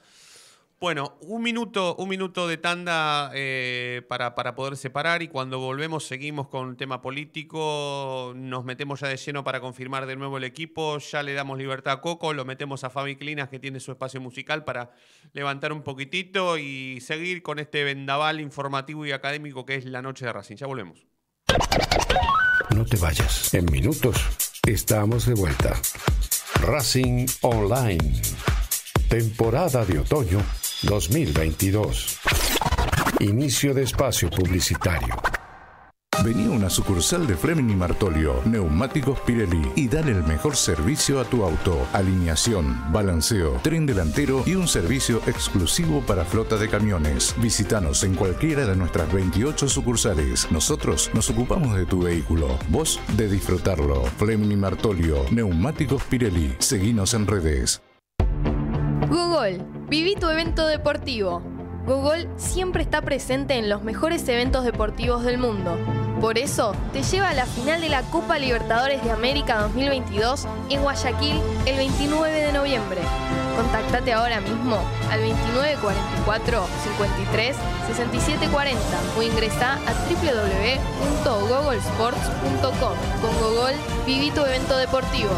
Bueno, un minuto, un minuto de tanda eh, para, para poder separar y cuando volvemos seguimos con el tema político, nos metemos ya de lleno para confirmar de nuevo el equipo, ya le damos libertad a Coco, lo metemos a Fabi Clinas que tiene su espacio musical para levantar un poquitito y seguir con este vendaval informativo y académico que es la noche de Racing. Ya volvemos. No te vayas. En minutos estamos de vuelta. Racing Online. Temporada de otoño 2022. Inicio de espacio publicitario. Vení a una sucursal de Fleming Martolio, Neumáticos Pirelli y dale el mejor servicio a tu auto. Alineación, balanceo, tren delantero y un servicio exclusivo para flota de camiones. Visítanos en cualquiera de nuestras 28 sucursales. Nosotros nos ocupamos de tu vehículo, vos de disfrutarlo. Fleming y Martolio, Neumáticos Pirelli. Seguinos en redes. Google, viví tu evento deportivo. Google siempre está presente en los mejores eventos deportivos del mundo. Por eso, te lleva a la final de la Copa Libertadores de América 2022 en Guayaquil el 29 de noviembre. Contactate ahora mismo al 2944 53 67 40 o ingresa a www.googlesports.com. Con Google, viví tu evento deportivo.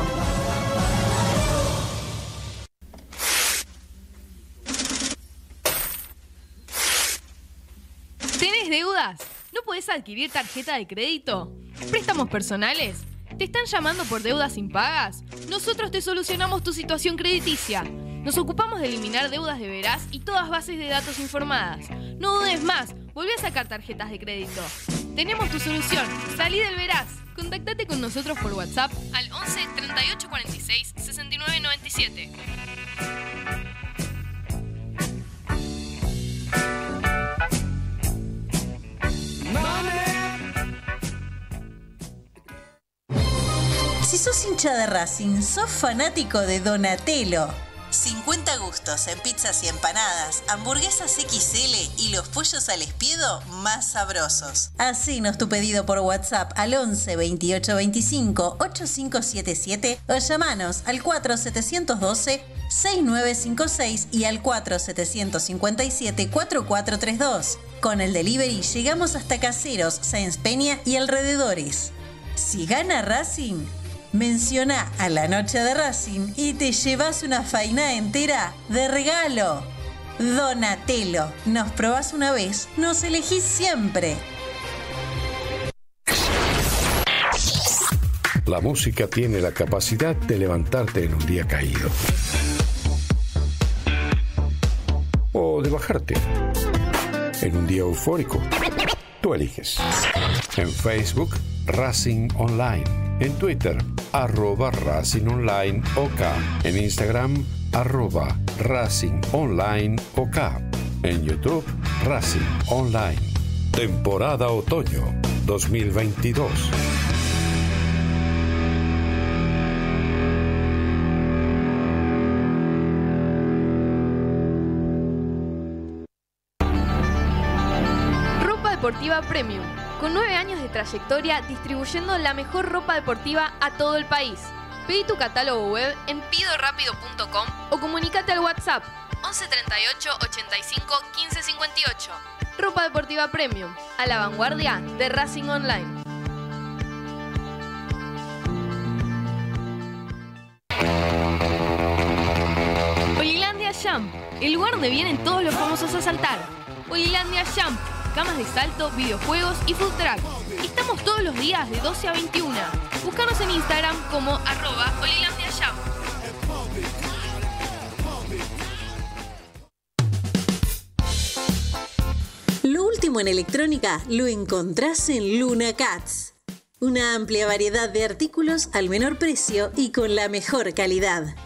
Deudas? ¿No podés adquirir tarjeta de crédito? ¿Préstamos personales? ¿Te están llamando por deudas impagas? Nosotros te solucionamos tu situación crediticia. Nos ocupamos de eliminar deudas de veraz y todas bases de datos informadas. No dudes más, volví a sacar tarjetas de crédito. Tenemos tu solución. Salí del veraz. Contactate con nosotros por WhatsApp al 11 38 46 Si sos hincha de Racing, sos fanático de Donatello. 50 gustos en pizzas y empanadas, hamburguesas XL y los pollos al espiedo más sabrosos. Hacenos tu pedido por WhatsApp al 11 28 25 8577 o llamanos al 4712 6956 y al 4757 4432. Con el delivery llegamos hasta Caseros, Sáenz Peña y alrededores. Si gana Racing, menciona a la noche de Racing y te llevas una faina entera de regalo. Donatello, nos probás una vez, nos elegís siempre. La música tiene la capacidad de levantarte en un día caído. O de bajarte en un día eufórico. Tú eliges. En Facebook, Racing Online. En Twitter, arroba Racing Online OK. En Instagram, arroba Racing Online OK. En YouTube, Racing Online. Temporada Otoño 2022. Ropa Deportiva Premium, con nueve trayectoria distribuyendo la mejor ropa deportiva a todo el país. Pedí tu catálogo web en pidorapido.com o comunícate al WhatsApp 11 38 85 15 58. Ropa Deportiva Premium, a la vanguardia de Racing Online. Olilandia Jump, el lugar donde vienen todos los famosos a saltar. Olilandia Jump, camas de salto, videojuegos y food truck. Estamos todos los días de 12 a 21. Búscanos en Instagram como arroba. Lo último en electrónica lo encontrás en Luna Cats. Una amplia variedad de artículos al menor precio y con la mejor calidad.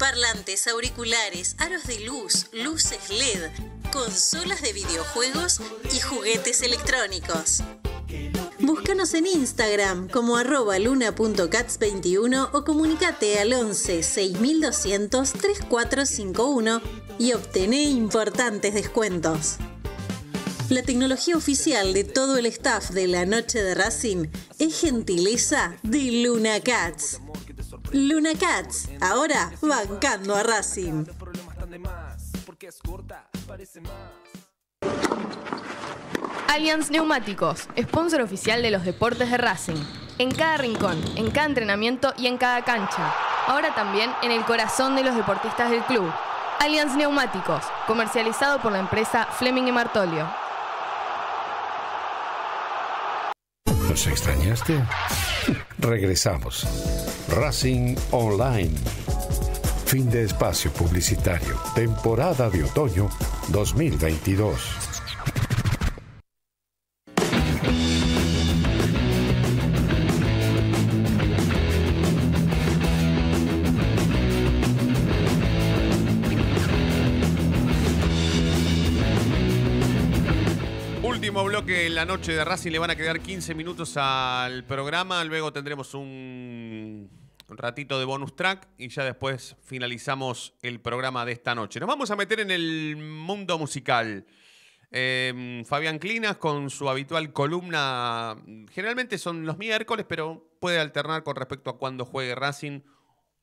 Parlantes, auriculares, aros de luz, luces LED, consolas de videojuegos y juguetes electrónicos. Búscanos en Instagram como arroba luna.cats21 o comunicate al 11 6200 3451 y obtené importantes descuentos. La tecnología oficial de todo el staff de la noche de Racing es gentileza de Luna Cats. Luna Cats, ahora bancando a Racing. Parece más. Allianz Neumáticos, sponsor oficial de los deportes de Racing. En cada rincón, en cada entrenamiento y en cada cancha. Ahora también en el corazón de los deportistas del club. Allianz Neumáticos, comercializado por la empresa Fleming y Martolio. ¿Nos extrañaste? *laughs* Regresamos. Racing Online. Fin de espacio publicitario. Temporada de otoño 2022. Último bloque en la noche de Racing. Le van a quedar 15 minutos al programa. Luego tendremos un ratito de bonus track y ya después finalizamos el programa de esta noche. Nos vamos a meter en el mundo musical. Eh, Fabián Clinas con su habitual columna. Generalmente son los miércoles, pero puede alternar con respecto a cuándo juegue Racing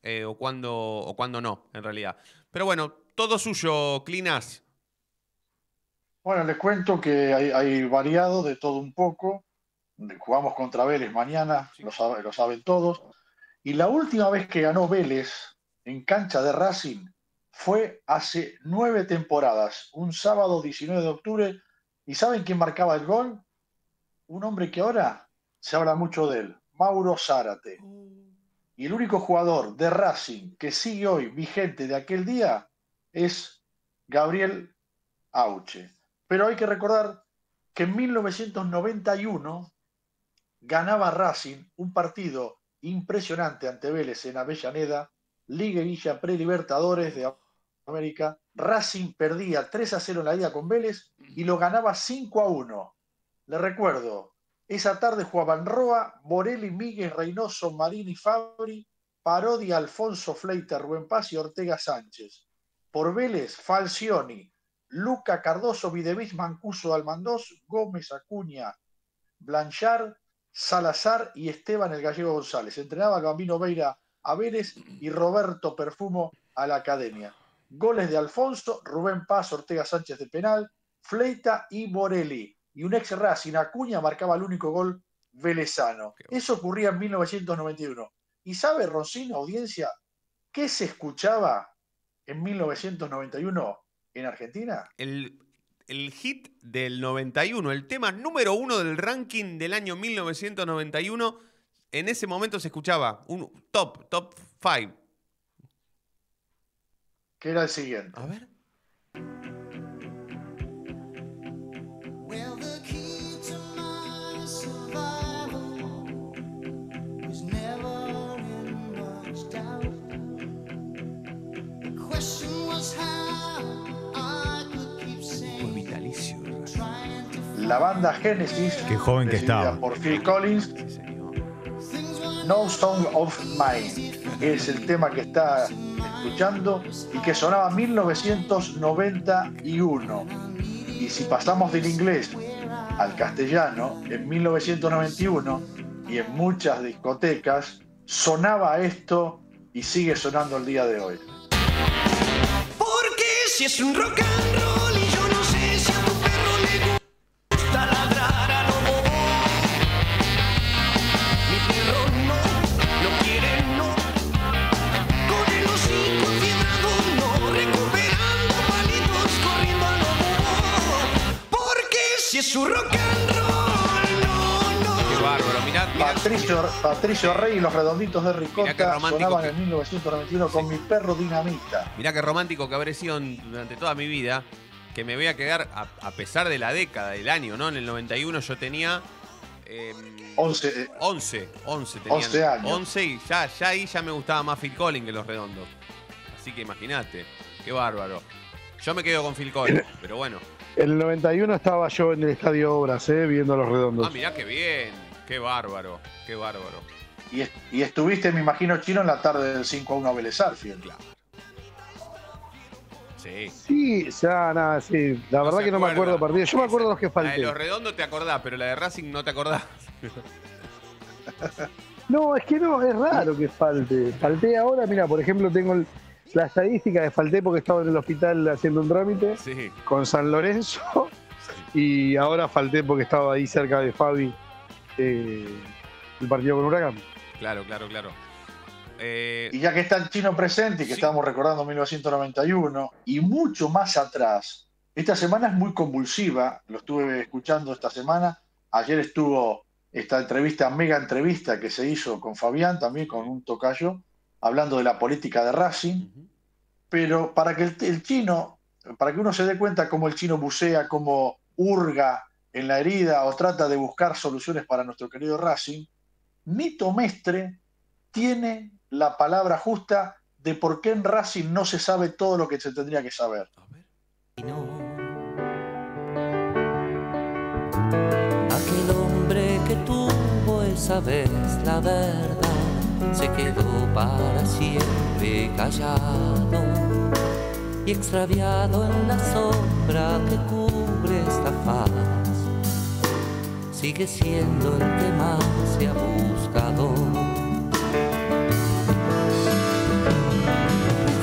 eh, o cuándo o cuándo no, en realidad. Pero bueno, todo suyo, Clinas. Bueno, les cuento que hay, hay variado de todo un poco. Jugamos contra Vélez mañana, lo, sabe- lo saben todos. Y la última vez que ganó Vélez en cancha de Racing fue hace nueve temporadas, un sábado 19 de octubre. ¿Y saben quién marcaba el gol? Un hombre que ahora se habla mucho de él, Mauro Zárate. Y el único jugador de Racing que sigue hoy vigente de aquel día es Gabriel Auche. Pero hay que recordar que en 1991 ganaba Racing un partido impresionante ante Vélez en Avellaneda, Liguilla Prelibertadores de América. Racing perdía 3 a 0 en la ida con Vélez y lo ganaba 5 a 1. Le recuerdo, esa tarde jugaban Roa, Borelli, Miguel, Reynoso, Marini, Fabri, Parodia, Alfonso Fleita, Rubén Paz y Ortega Sánchez. Por Vélez, Falcioni, Luca Cardoso, Videvis, Mancuso, Almandós, Gómez, Acuña, Blanchard, Salazar y Esteban el Gallego González. Entrenaba Gambino Veira a Vélez y Roberto Perfumo a la Academia. Goles de Alfonso, Rubén Paz, Ortega Sánchez de penal, Fleita y Borelli. Y un ex Racing, Acuña, marcaba el único gol velezano. Eso ocurría en 1991. ¿Y sabe, Roncino, audiencia, qué se escuchaba en 1991 en Argentina? El, el hit del 91, el tema número uno del ranking del año 1991. En ese momento se escuchaba un top, top 5. Que era el siguiente. A ver. La banda Genesis, Qué joven que presidida estaba. por Phil Collins, No Song of Mine, es el tema que está escuchando y que sonaba en 1991. Y si pasamos del inglés al castellano, en 1991 y en muchas discotecas sonaba esto y sigue sonando el día de hoy. Porque si es un rock and Un rock and roll, no, no. Qué bárbaro, mirá, mirá. Patricio, Patricio Rey y los redonditos de Ricota sonaban que- en 1991 con mi perro dinamita. Mirá qué romántico que habré sido durante toda mi vida, que me voy a quedar, a, a pesar de la década, del año, ¿no? En el 91 yo tenía... eh, 11, eh, 11, 11 tenía. 11 años. 11 y ya, ya ahí ya me gustaba más Phil Collins que los redondos. Así que imagínate, qué bárbaro. Yo me quedo con Phil Collins, pero bueno. En el 91 estaba yo en el Estadio Obras, eh, viendo a los redondos. Ah, mirá qué bien, qué bárbaro, qué bárbaro. Y, est- y estuviste, me imagino, chino en la tarde del 5 a 1 a Vélez Arfield. Sí. Sí, ya nada, sí. La verdad que no me acuerdo partido. Yo me acuerdo los que La de falté. los redondos te acordás, pero la de Racing no te acordás. *laughs* No, es que no, es raro que falte. Falté ahora, mira, por ejemplo, tengo el, la estadística de falté porque estaba en el hospital haciendo un trámite Sí. con San Lorenzo y ahora falté porque estaba ahí cerca de Fabi eh, el partido con Huracán. Claro, claro, claro. Eh, Y ya que está el chino presente y que estamos recordando 1991 y mucho más atrás, esta semana es muy convulsiva, lo estuve escuchando esta semana, ayer estuvo esta entrevista, mega entrevista que se hizo con Fabián, también con un tocayo, hablando de la política de Racing, pero para que el, el chino, para que uno se dé cuenta cómo el chino bucea, cómo hurga en la herida o trata de buscar soluciones para nuestro querido Racing, Nito Mestre tiene la palabra justa de por qué en Racing no se sabe todo lo que se tendría que saber. Aquel hombre que tuvo esa vez la verdad se quedó para siempre callado y extraviado en la sombra que cubre esta faz. Sigue siendo el que más se ha buscado.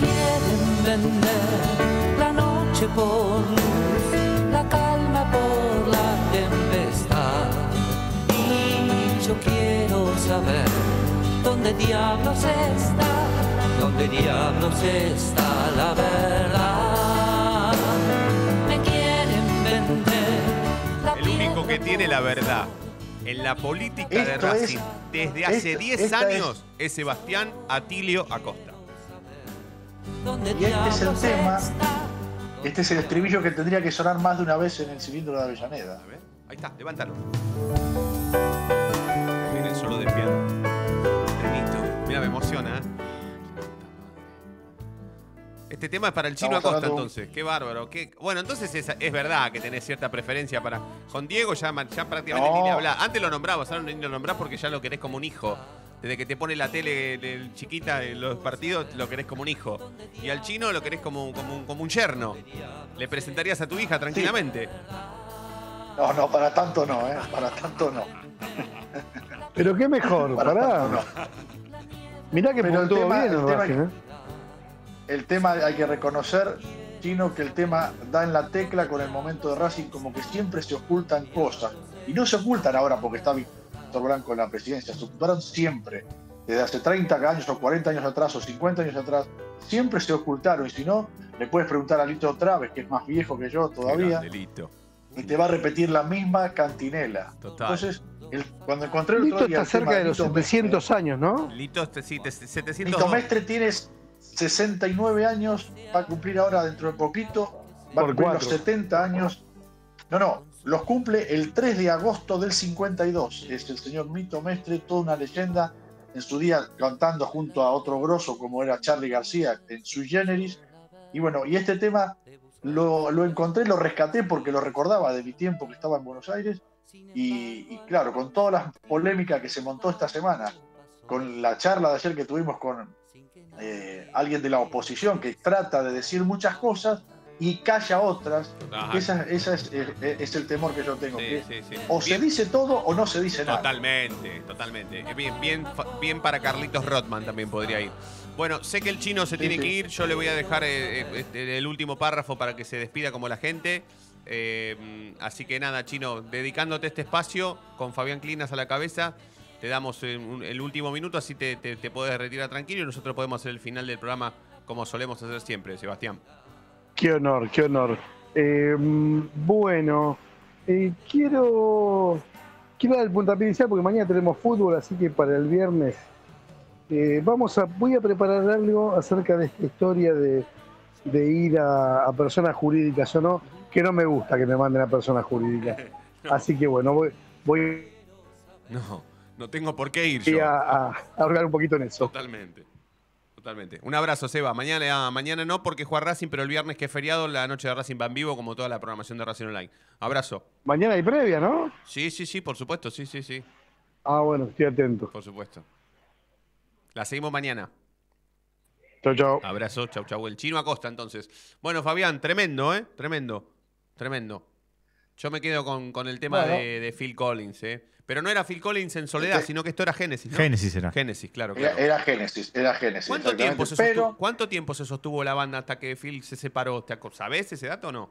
Quieren vender la noche por luz, la calma por la tempestad. Y yo quiero saber dónde diablos está, dónde diablos está la verdad. Me quieren vender la el único que tiene la verdad en la política de es- Racing desde hace esto- 10 esta años es Sebastián Atilio Acosta. Y este es el tema, este es el estribillo que tendría que sonar más de una vez en el cilindro de Avellaneda. Ahí está, levántalo. Miren solo de piano. Mira, me emociona. ¿eh? Este tema es para el chino Estamos Acosta, hablando- entonces. Qué bárbaro. Qué... Bueno, entonces es, es verdad que tenés cierta preferencia para. Con Diego ya, ma- ya prácticamente No. ni le hablás. Antes lo nombrabas, ahora ni lo nombrás porque ya lo querés como un hijo. Desde que te pone la tele el chiquita en los partidos, lo querés como un hijo. Y al chino lo querés como, como, un, como un yerno. Le presentarías a tu hija tranquilamente. No, no, para tanto no, ¿eh? Para tanto no. Pero qué mejor, Para pará. tanto no. Mirá que Pero el tema- bien el el tema-. El tema hay que reconocer, Chino, que el tema da en la tecla con el momento de Racing, como que siempre se ocultan cosas. Y no se ocultan ahora porque está Víctor Blanco en la presidencia, se ocultaron siempre. Desde hace 30 años o 40 años atrás o 50 años atrás, siempre se ocultaron. Y si no, le puedes preguntar a Lito Traves, que es más viejo que yo todavía, Delito. y te va a repetir la misma cantinela. Total. Entonces, el- cuando encontré el Lito otro día está cerca de los Lito Mestre, 700 años, ¿no? Lito, este, sí, te- 702. Nito Mestre tiene 69 años, va a cumplir ahora dentro de poquito, va Por a cumplir los cuatro. 70 años. No, no, los cumple el 3 de agosto del 52. Es el señor Nito Mestre, toda una leyenda, en su día cantando junto a otro grosso como era Charlie García en Sui Generis. Y bueno, y este tema lo, lo encontré, lo rescaté porque lo recordaba de mi tiempo que estaba en Buenos Aires. Y, y claro, con todas las polémicas que se montó esta semana, con la charla de ayer que tuvimos con eh, alguien de la oposición que trata de decir muchas cosas y calla otras, esa, esa es, eh, es el temor que yo tengo. que Sí, sí. O se dice todo o no se dice nada. Totalmente, totalmente. Eh, Bien, bien, bien para Carlitos Rotman también podría ir. Bueno, sé que el chino se tiene sí. que ir. Yo le voy a dejar eh, eh, este, el último párrafo para que se despida como la gente. Eh, así que nada, chino, dedicándote este espacio con Fabián Clinas a la cabeza, te damos eh, el último minuto, así te, puedes retirar tranquilo y nosotros podemos hacer el final del programa como solemos hacer siempre, Sebastián. Qué honor, qué honor. Eh, bueno, quiero, quiero dar el puntapié inicial porque mañana tenemos fútbol, así que para el viernes vamos a, voy a preparar algo acerca de esta historia de, ir a personas jurídicas o no, que no me gusta que me manden a personas jurídicas. *laughs* Así que bueno, voy, voy No, no tengo por qué ir yo. a, a, ahorrar un poquito en eso. Totalmente. Totalmente. Un abrazo, Seba. Mañana, mañana no porque juega Racing, pero el viernes que es feriado, la noche de Racing va en vivo, como toda la programación de Racing Online. Abrazo. Mañana hay previa, ¿no? Sí, sí, sí, por supuesto, sí, sí, sí. Ah, bueno, estoy atento. Por supuesto. La seguimos mañana. Chau, chau. Abrazo, chau, chau. El chino Acosta, entonces. Bueno, Fabián, tremendo, ¿eh? Tremendo. Tremendo. Yo me quedo con, con el tema Bueno. de, de Phil Collins, ¿eh? Pero no era Phil Collins en soledad, sino que esto era Génesis. ¿no? Génesis era. Génesis, claro. Era, claro. era Génesis, era Génesis. ¿Cuánto tiempo, se Pero sostuvo, ¿Cuánto tiempo se sostuvo la banda hasta que Phil se separó? ¿Te aco- ¿Sabés ese dato o no?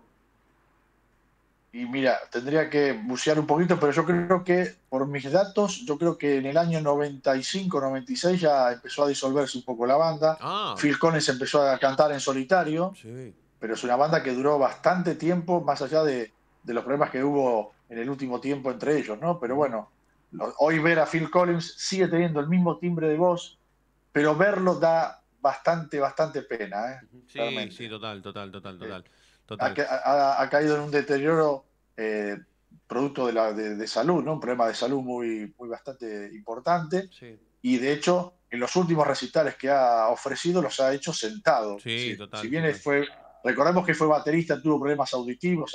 Y mira, tendría que bucear un poquito, pero yo creo que, por mis datos, yo creo que en el año 95, 96 ya empezó a disolverse un poco la banda. Ah. Phil Collins empezó a cantar en solitario, pero es una banda que duró bastante tiempo, más allá de, de los problemas que hubo en el último tiempo entre ellos, ¿no? Pero bueno, lo- hoy ver a Phil Collins sigue teniendo el mismo timbre de voz, pero verlo da bastante, bastante pena, ¿eh? Sí, Realmente. sí, total, total, total, total. ha, total. ca- ha- ha caído en un deterioro eh, producto de, la, de, de salud, ¿no? Un problema de salud muy, muy bastante importante. Sí. Y de hecho, en los últimos recitales que ha ofrecido los ha hecho sentado. Sí, Si- total, Si bien total. fue, recordemos que fue baterista, tuvo problemas auditivos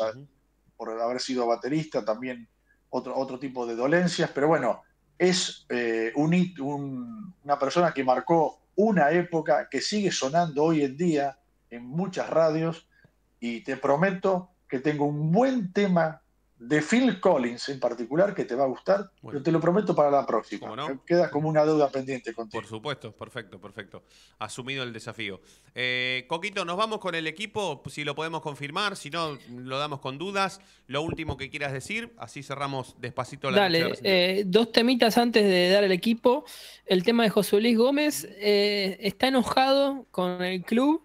por haber sido baterista, también otro, otro tipo de dolencias, pero bueno, es eh, un hit- un- una persona que marcó una época que sigue sonando hoy en día en muchas radios y te prometo que tengo un buen tema de Phil Collins en particular que te va a gustar, pero te lo prometo para la próxima. Queda como una deuda pendiente contigo. Por supuesto, perfecto, perfecto. Asumido el desafío. Eh, Coquito, nos vamos con el equipo, si lo podemos confirmar, si no, lo damos con dudas. Lo último que quieras decir, así cerramos despacito la Dale, eh, dos temitas antes de dar el equipo. El tema de José Luis Gómez eh, está enojado con el club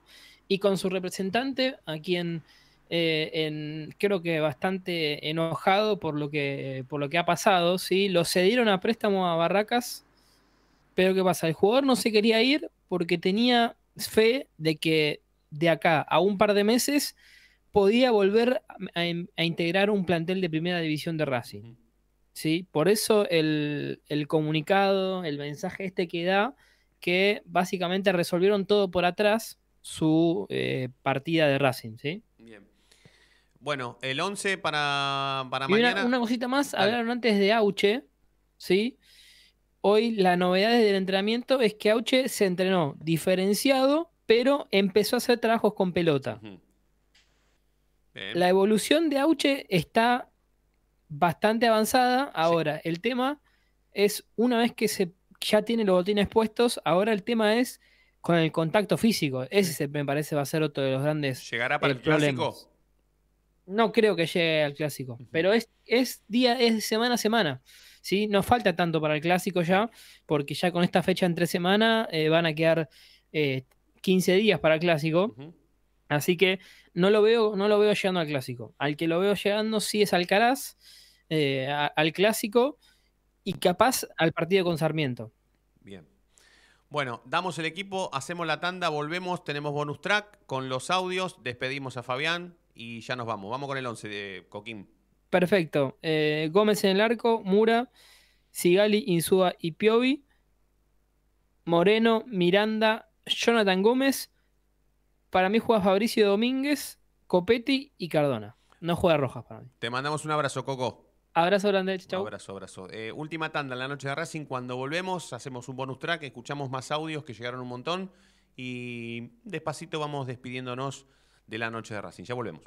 y con su representante, a quien eh, en- creo que bastante enojado por lo que, por lo que ha pasado. ¿sí? Lo cedieron a préstamo a Barracas, pero ¿qué pasa? El jugador no se quería ir porque tenía fe de que de acá a un par de meses podía volver a, a integrar un plantel de primera división de Racing. ¿sí? Por eso el, el comunicado, el mensaje este que da, que básicamente resolvieron todo por atrás su eh, partida de Racing. ¿sí? Bien. Bueno, el 11 para, para Y una, mañana. una cosita más, Dale. hablaron antes de Auche, ¿sí? Hoy la novedad del entrenamiento es que Auche se entrenó diferenciado, pero empezó a hacer trabajos con pelota. Bien. La evolución de Auche está bastante avanzada. Ahora, el tema es, una vez que se ya tiene los botines puestos, ahora el tema es con el contacto físico. Ese se- me parece va a ser otro de los grandes ¿Llegará para eh, el clásico? problemas. No creo que llegue al clásico, pero es, es día, es semana a semana. ¿sí? No falta tanto para el clásico ya, porque ya con esta fecha entre semana eh, van a quedar eh, 15 días para el clásico. Así que no lo veo, no lo veo llegando al clásico. Al que lo veo llegando sí es Alcaraz, eh, a- al clásico y capaz al partido con Sarmiento. Bien. Bueno, damos el equipo, hacemos la tanda, volvemos, tenemos bonus track con los audios, despedimos a Fabián y ya nos vamos. Vamos con el 11 de Coquín. Perfecto. Eh, Gómez en el arco, Mura, Sigali, Insúa y Piovi. Moreno, Miranda, Jonathan Gómez. Para mí juega Fabricio Domínguez, Copetti y Cardona. No juega Rojas para mí. Te mandamos un abrazo, Coco. Abrazo grande, chau. Abrazo, abrazo. Eh, última tanda en la noche de Racing. Cuando volvemos, hacemos un bonus track, escuchamos más audios que llegaron un montón y despacito vamos despidiéndonos de la noche de Racing. Ya volvemos.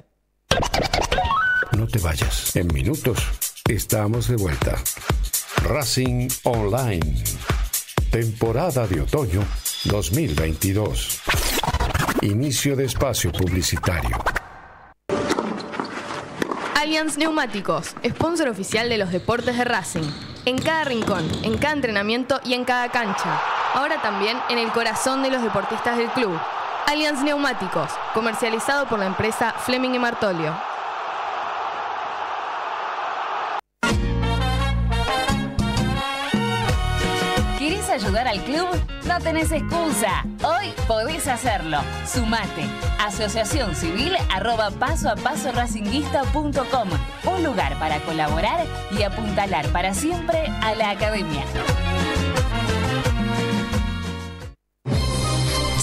No te vayas. En minutos estamos de vuelta. Racing Online. Temporada de otoño 2022. Inicio de espacio publicitario. Allianz Neumáticos, sponsor oficial de los deportes de Racing. En cada rincón, en cada entrenamiento y en cada cancha. Ahora también en el corazón de los deportistas del club. Allianz Neumáticos, comercializado por la empresa Fleming y Martolio. ¿Querés ayudar al club? No tenés excusa. Hoy podés hacerlo. Sumate. Asociación Civil arroba paso a paso racinguista.com. Un lugar para colaborar y apuntalar para siempre a la academia.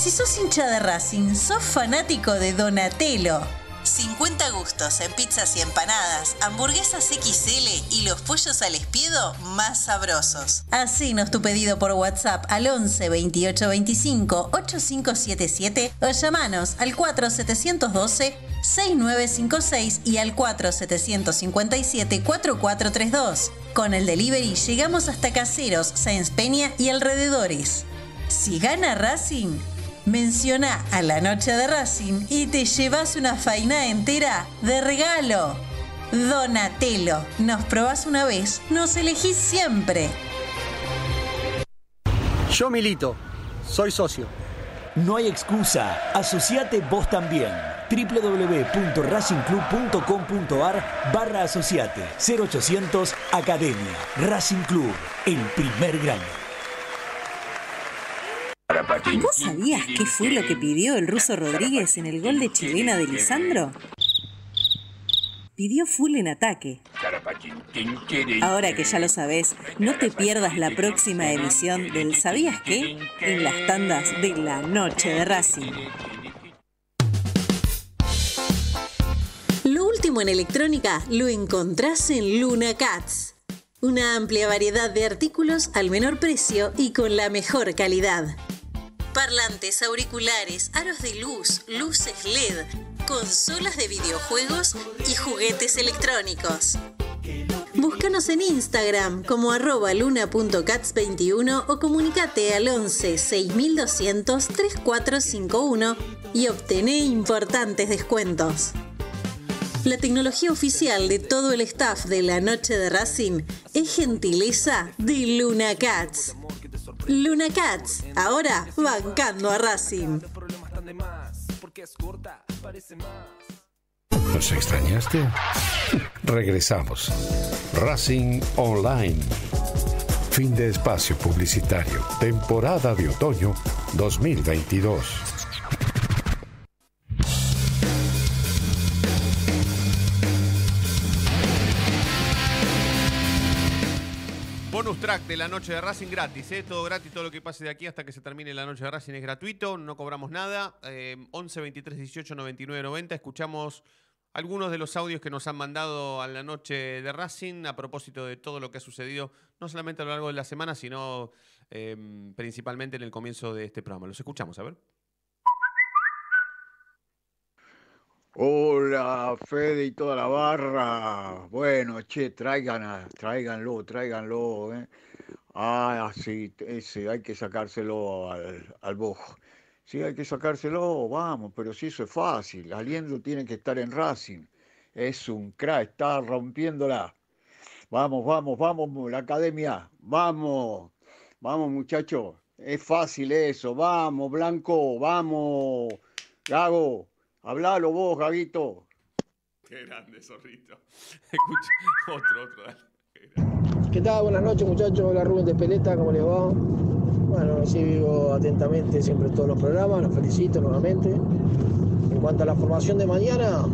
Si sos hincha de Racing, sos fanático de Donatello. 50 gustos en pizzas y empanadas, hamburguesas XL y los pollos al espiedo más sabrosos. Hacenos tu pedido por WhatsApp al 11 28 25 8577 o llamanos al 4712 6956 y al 4757 4432. Con el delivery llegamos hasta Caseros, Sáenz Peña y alrededores. Si gana Racing, menciona a la noche de Racing y te llevas una faina entera de regalo. Donatelo, nos probás una vez, nos elegís siempre. Yo milito, soy socio. No hay excusa, asociate vos también. www.racingclub.com.ar barra asociate 0800 Academia Racing Club, el primer grande. ¿Vos sabías qué fue lo que pidió el ruso Rodríguez en el gol de chilena de Lisandro? Pidió full en ataque. Ahora que ya lo sabes, no te pierdas la próxima emisión del ¿Sabías qué? en las tandas de la noche de Racing. Lo último en electrónica lo encontrás en Luna Cats. Una amplia variedad de artículos al menor precio y con la mejor calidad. Parlantes, auriculares, aros de luz, luces LED, consolas de videojuegos y juguetes electrónicos. Búscanos en Instagram como arroba luna.cats21 o comunicate al 11 6200 3451 y obtené importantes descuentos. La tecnología oficial de todo el staff de la noche de Racing es gentileza de Luna Cats. Luna Cats, ahora bancando a Racing. ¿Nos extrañaste? *laughs* Regresamos. Racing Online. Fin de espacio publicitario. Temporada de otoño 2022. Track de la noche de Racing gratis, ¿eh? todo gratis, todo lo que pase de aquí hasta que se termine la noche de Racing es gratuito, no cobramos nada. Eh, 11 23 18 99 90. Escuchamos algunos de los audios que nos han mandado a la noche de Racing a propósito de todo lo que ha sucedido, no solamente a lo largo de la semana, sino eh, principalmente en el comienzo de este programa. Los escuchamos, a ver. Hola, Fede y toda la barra. Bueno, che, traigan tráiganlo, tráiganlo. ¿eh? Ah, sí, ese, hay que sacárselo al, al bojo. Sí, hay que sacárselo, vamos, pero si eso es fácil. Aliendo tiene que estar en Racing. Es un crack, está rompiéndola. Vamos, vamos, vamos, la academia. Vamos, vamos, muchachos. Es fácil eso. Vamos, Blanco, vamos. Gago, hablalo vos, Gaguito. Qué grande, zorrito. *laughs* Escucha, otro, otro, dale. ¿Qué tal? Buenas noches muchachos, hola Rubén de Peleta, ¿cómo les va? Bueno, sigo atentamente siempre todos los programas, los felicito nuevamente. En cuanto a la formación de mañana,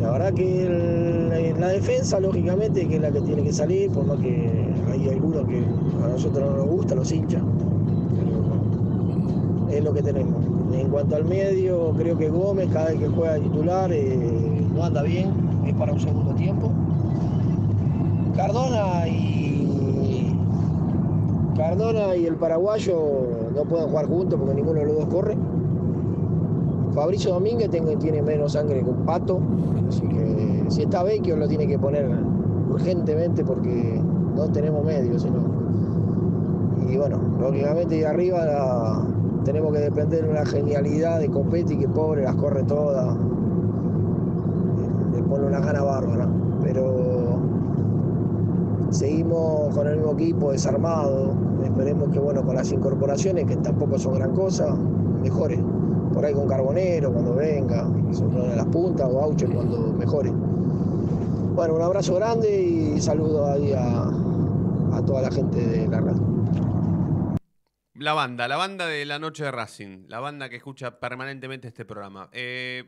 la verdad que el- la defensa, lógicamente, que es la que tiene que salir, por más que hay algunos que a nosotros no nos gusta, los hinchas. Pero es lo que tenemos. En cuanto al medio, creo que Gómez, cada vez que juega de titular, eh, no anda bien, es para un segundo tiempo. Cardona y Cardona y el paraguayo no pueden jugar juntos porque ninguno de los dos corre. Fabricio Domínguez tiene, tiene menos sangre que un pato, así que si está Vecchio lo tiene que poner urgentemente porque no tenemos medios, sino. Y bueno, lógicamente y arriba la- tenemos que depender de una genialidad de Copetti que pobre las corre todas, le pone una gana bárbara, pero seguimos con el mismo equipo desarmado. Esperemos que bueno con las incorporaciones, que tampoco son gran cosa, mejore. Por ahí con Carbonero cuando venga, son una de las puntas, o Auche cuando mejore. Bueno, un abrazo grande y saludo ahí a, a toda la gente de la radio. La banda, la banda de la noche de Racing, la banda que escucha permanentemente este programa. Eh,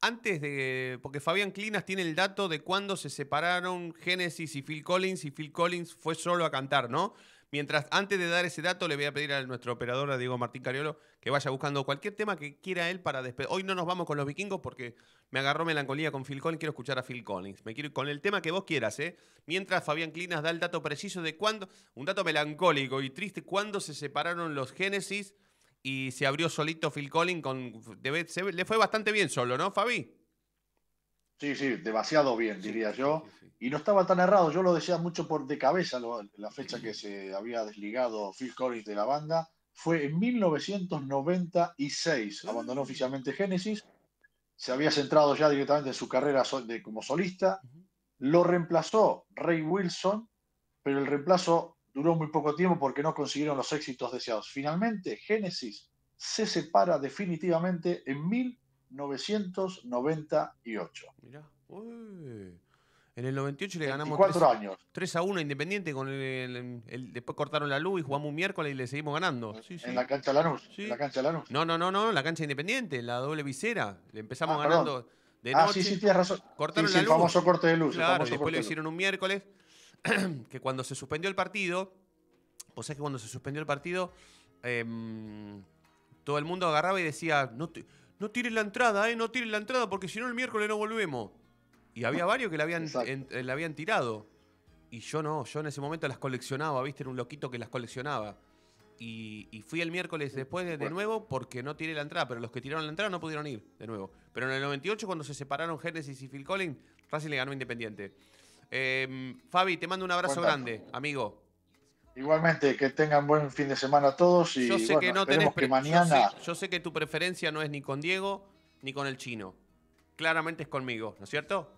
antes de. Porque Fabián Clinas tiene el dato de cuándo se separaron Genesis y Phil Collins, y Phil Collins fue solo a cantar, ¿no? Mientras, antes de dar ese dato, le voy a pedir a nuestro operador, a Diego Martín Cariolo, que vaya buscando cualquier tema que quiera él para despedir. Hoy no nos vamos con los vikingos porque me agarró melancolía con Phil Collins. Quiero escuchar a Phil Collins. Me quiero con el tema que vos quieras, ¿eh? Mientras Fabián Clinas da el dato preciso de cuándo, un dato melancólico y triste, cuándo se separaron los Genesis y se abrió solito Phil Collins con. debe- le fue bastante bien solo, ¿no, Fabi? Sí, sí, demasiado bien, diría yo. Y no estaba tan errado, yo lo decía mucho por de cabeza, lo- la fecha que se había desligado Phil Collins de la banda. Fue en 1996, abandonó oficialmente Genesis, se había centrado ya directamente en su carrera de- como solista, lo reemplazó Ray Wilson, pero el reemplazo duró muy poco tiempo porque no consiguieron los éxitos deseados. Finalmente, Genesis se separa definitivamente en 1998. Mirá. Uy. En el 98 le ganamos 24 3, años. 3 a 1 a Independiente. Con el, el- el- después cortaron la luz y jugamos un miércoles y le seguimos ganando. Sí, sí. En la cancha de Lanús. En la cancha Lanús. No, no, no, no, la cancha de Independiente, en la doble visera. Le empezamos Ah, ganando perdón. de Ah, noche. sí, sí, tienes razón. Cortaron Sí, la sí, el luz. famoso corte de luz, Claro, después lo luz. hicieron un miércoles. *clears throat* que cuando se suspendió el partido, pues es que cuando se suspendió el partido, em, todo el mundo agarraba y decía, no, te- no tires la entrada, eh, no tires la entrada, porque si no el miércoles no volvemos. Y había varios que la habían, en- eh, la habían tirado. Y yo no, yo en ese momento las coleccionaba, ¿viste? Era un loquito que las coleccionaba. Y, y fui el miércoles después de, de nuevo porque no tiré la entrada, pero los que tiraron la entrada no pudieron ir de nuevo. Pero en el 98, cuando se separaron Genesis y Phil Collins, Racing le ganó Independiente. Eh, Fabi, te mando un abrazo grande, amigo. Igualmente, que tengan buen fin de semana todos y Yo sé bueno, que no esperemos tenés que pre- mañana... Yo sé, yo sé que tu preferencia no es ni con Diego ni con el chino. Claramente es conmigo, ¿no es cierto?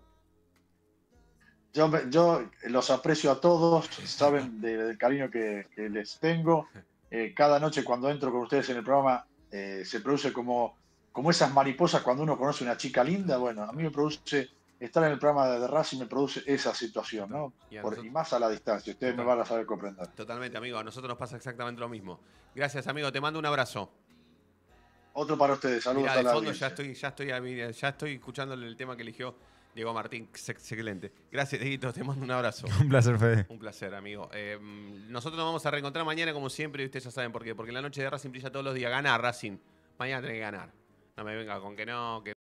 Yo, me- yo los aprecio a todos, saben *laughs* de- del cariño que, que les tengo. Eh, cada noche cuando entro con ustedes en el programa eh, se produce como, como esas mariposas cuando uno conoce una chica linda. Bueno, a mí me produce, estar en el programa de, Racing me produce esa situación, ¿no? Y a Por- nosotros- y más a la distancia, ustedes me van a saber comprender. Totalmente, amigo. A nosotros nos pasa exactamente lo mismo. Gracias, amigo. Te mando un abrazo. Otro para ustedes, saludos Mirá, a de la fondo ya estoy, ya estoy, a ya estoy escuchándole el tema que eligió Diego Martín. Ex- Excelente. Gracias, Dieguito. Te mando un abrazo. *laughs* Un placer, Fede. Un placer, amigo. Eh, nosotros nos vamos a reencontrar mañana, como siempre, y ustedes ya saben por qué. Porque la noche de Racing brilla todos los días. Gana Racing. Mañana tiene que ganar. No me venga con que no, que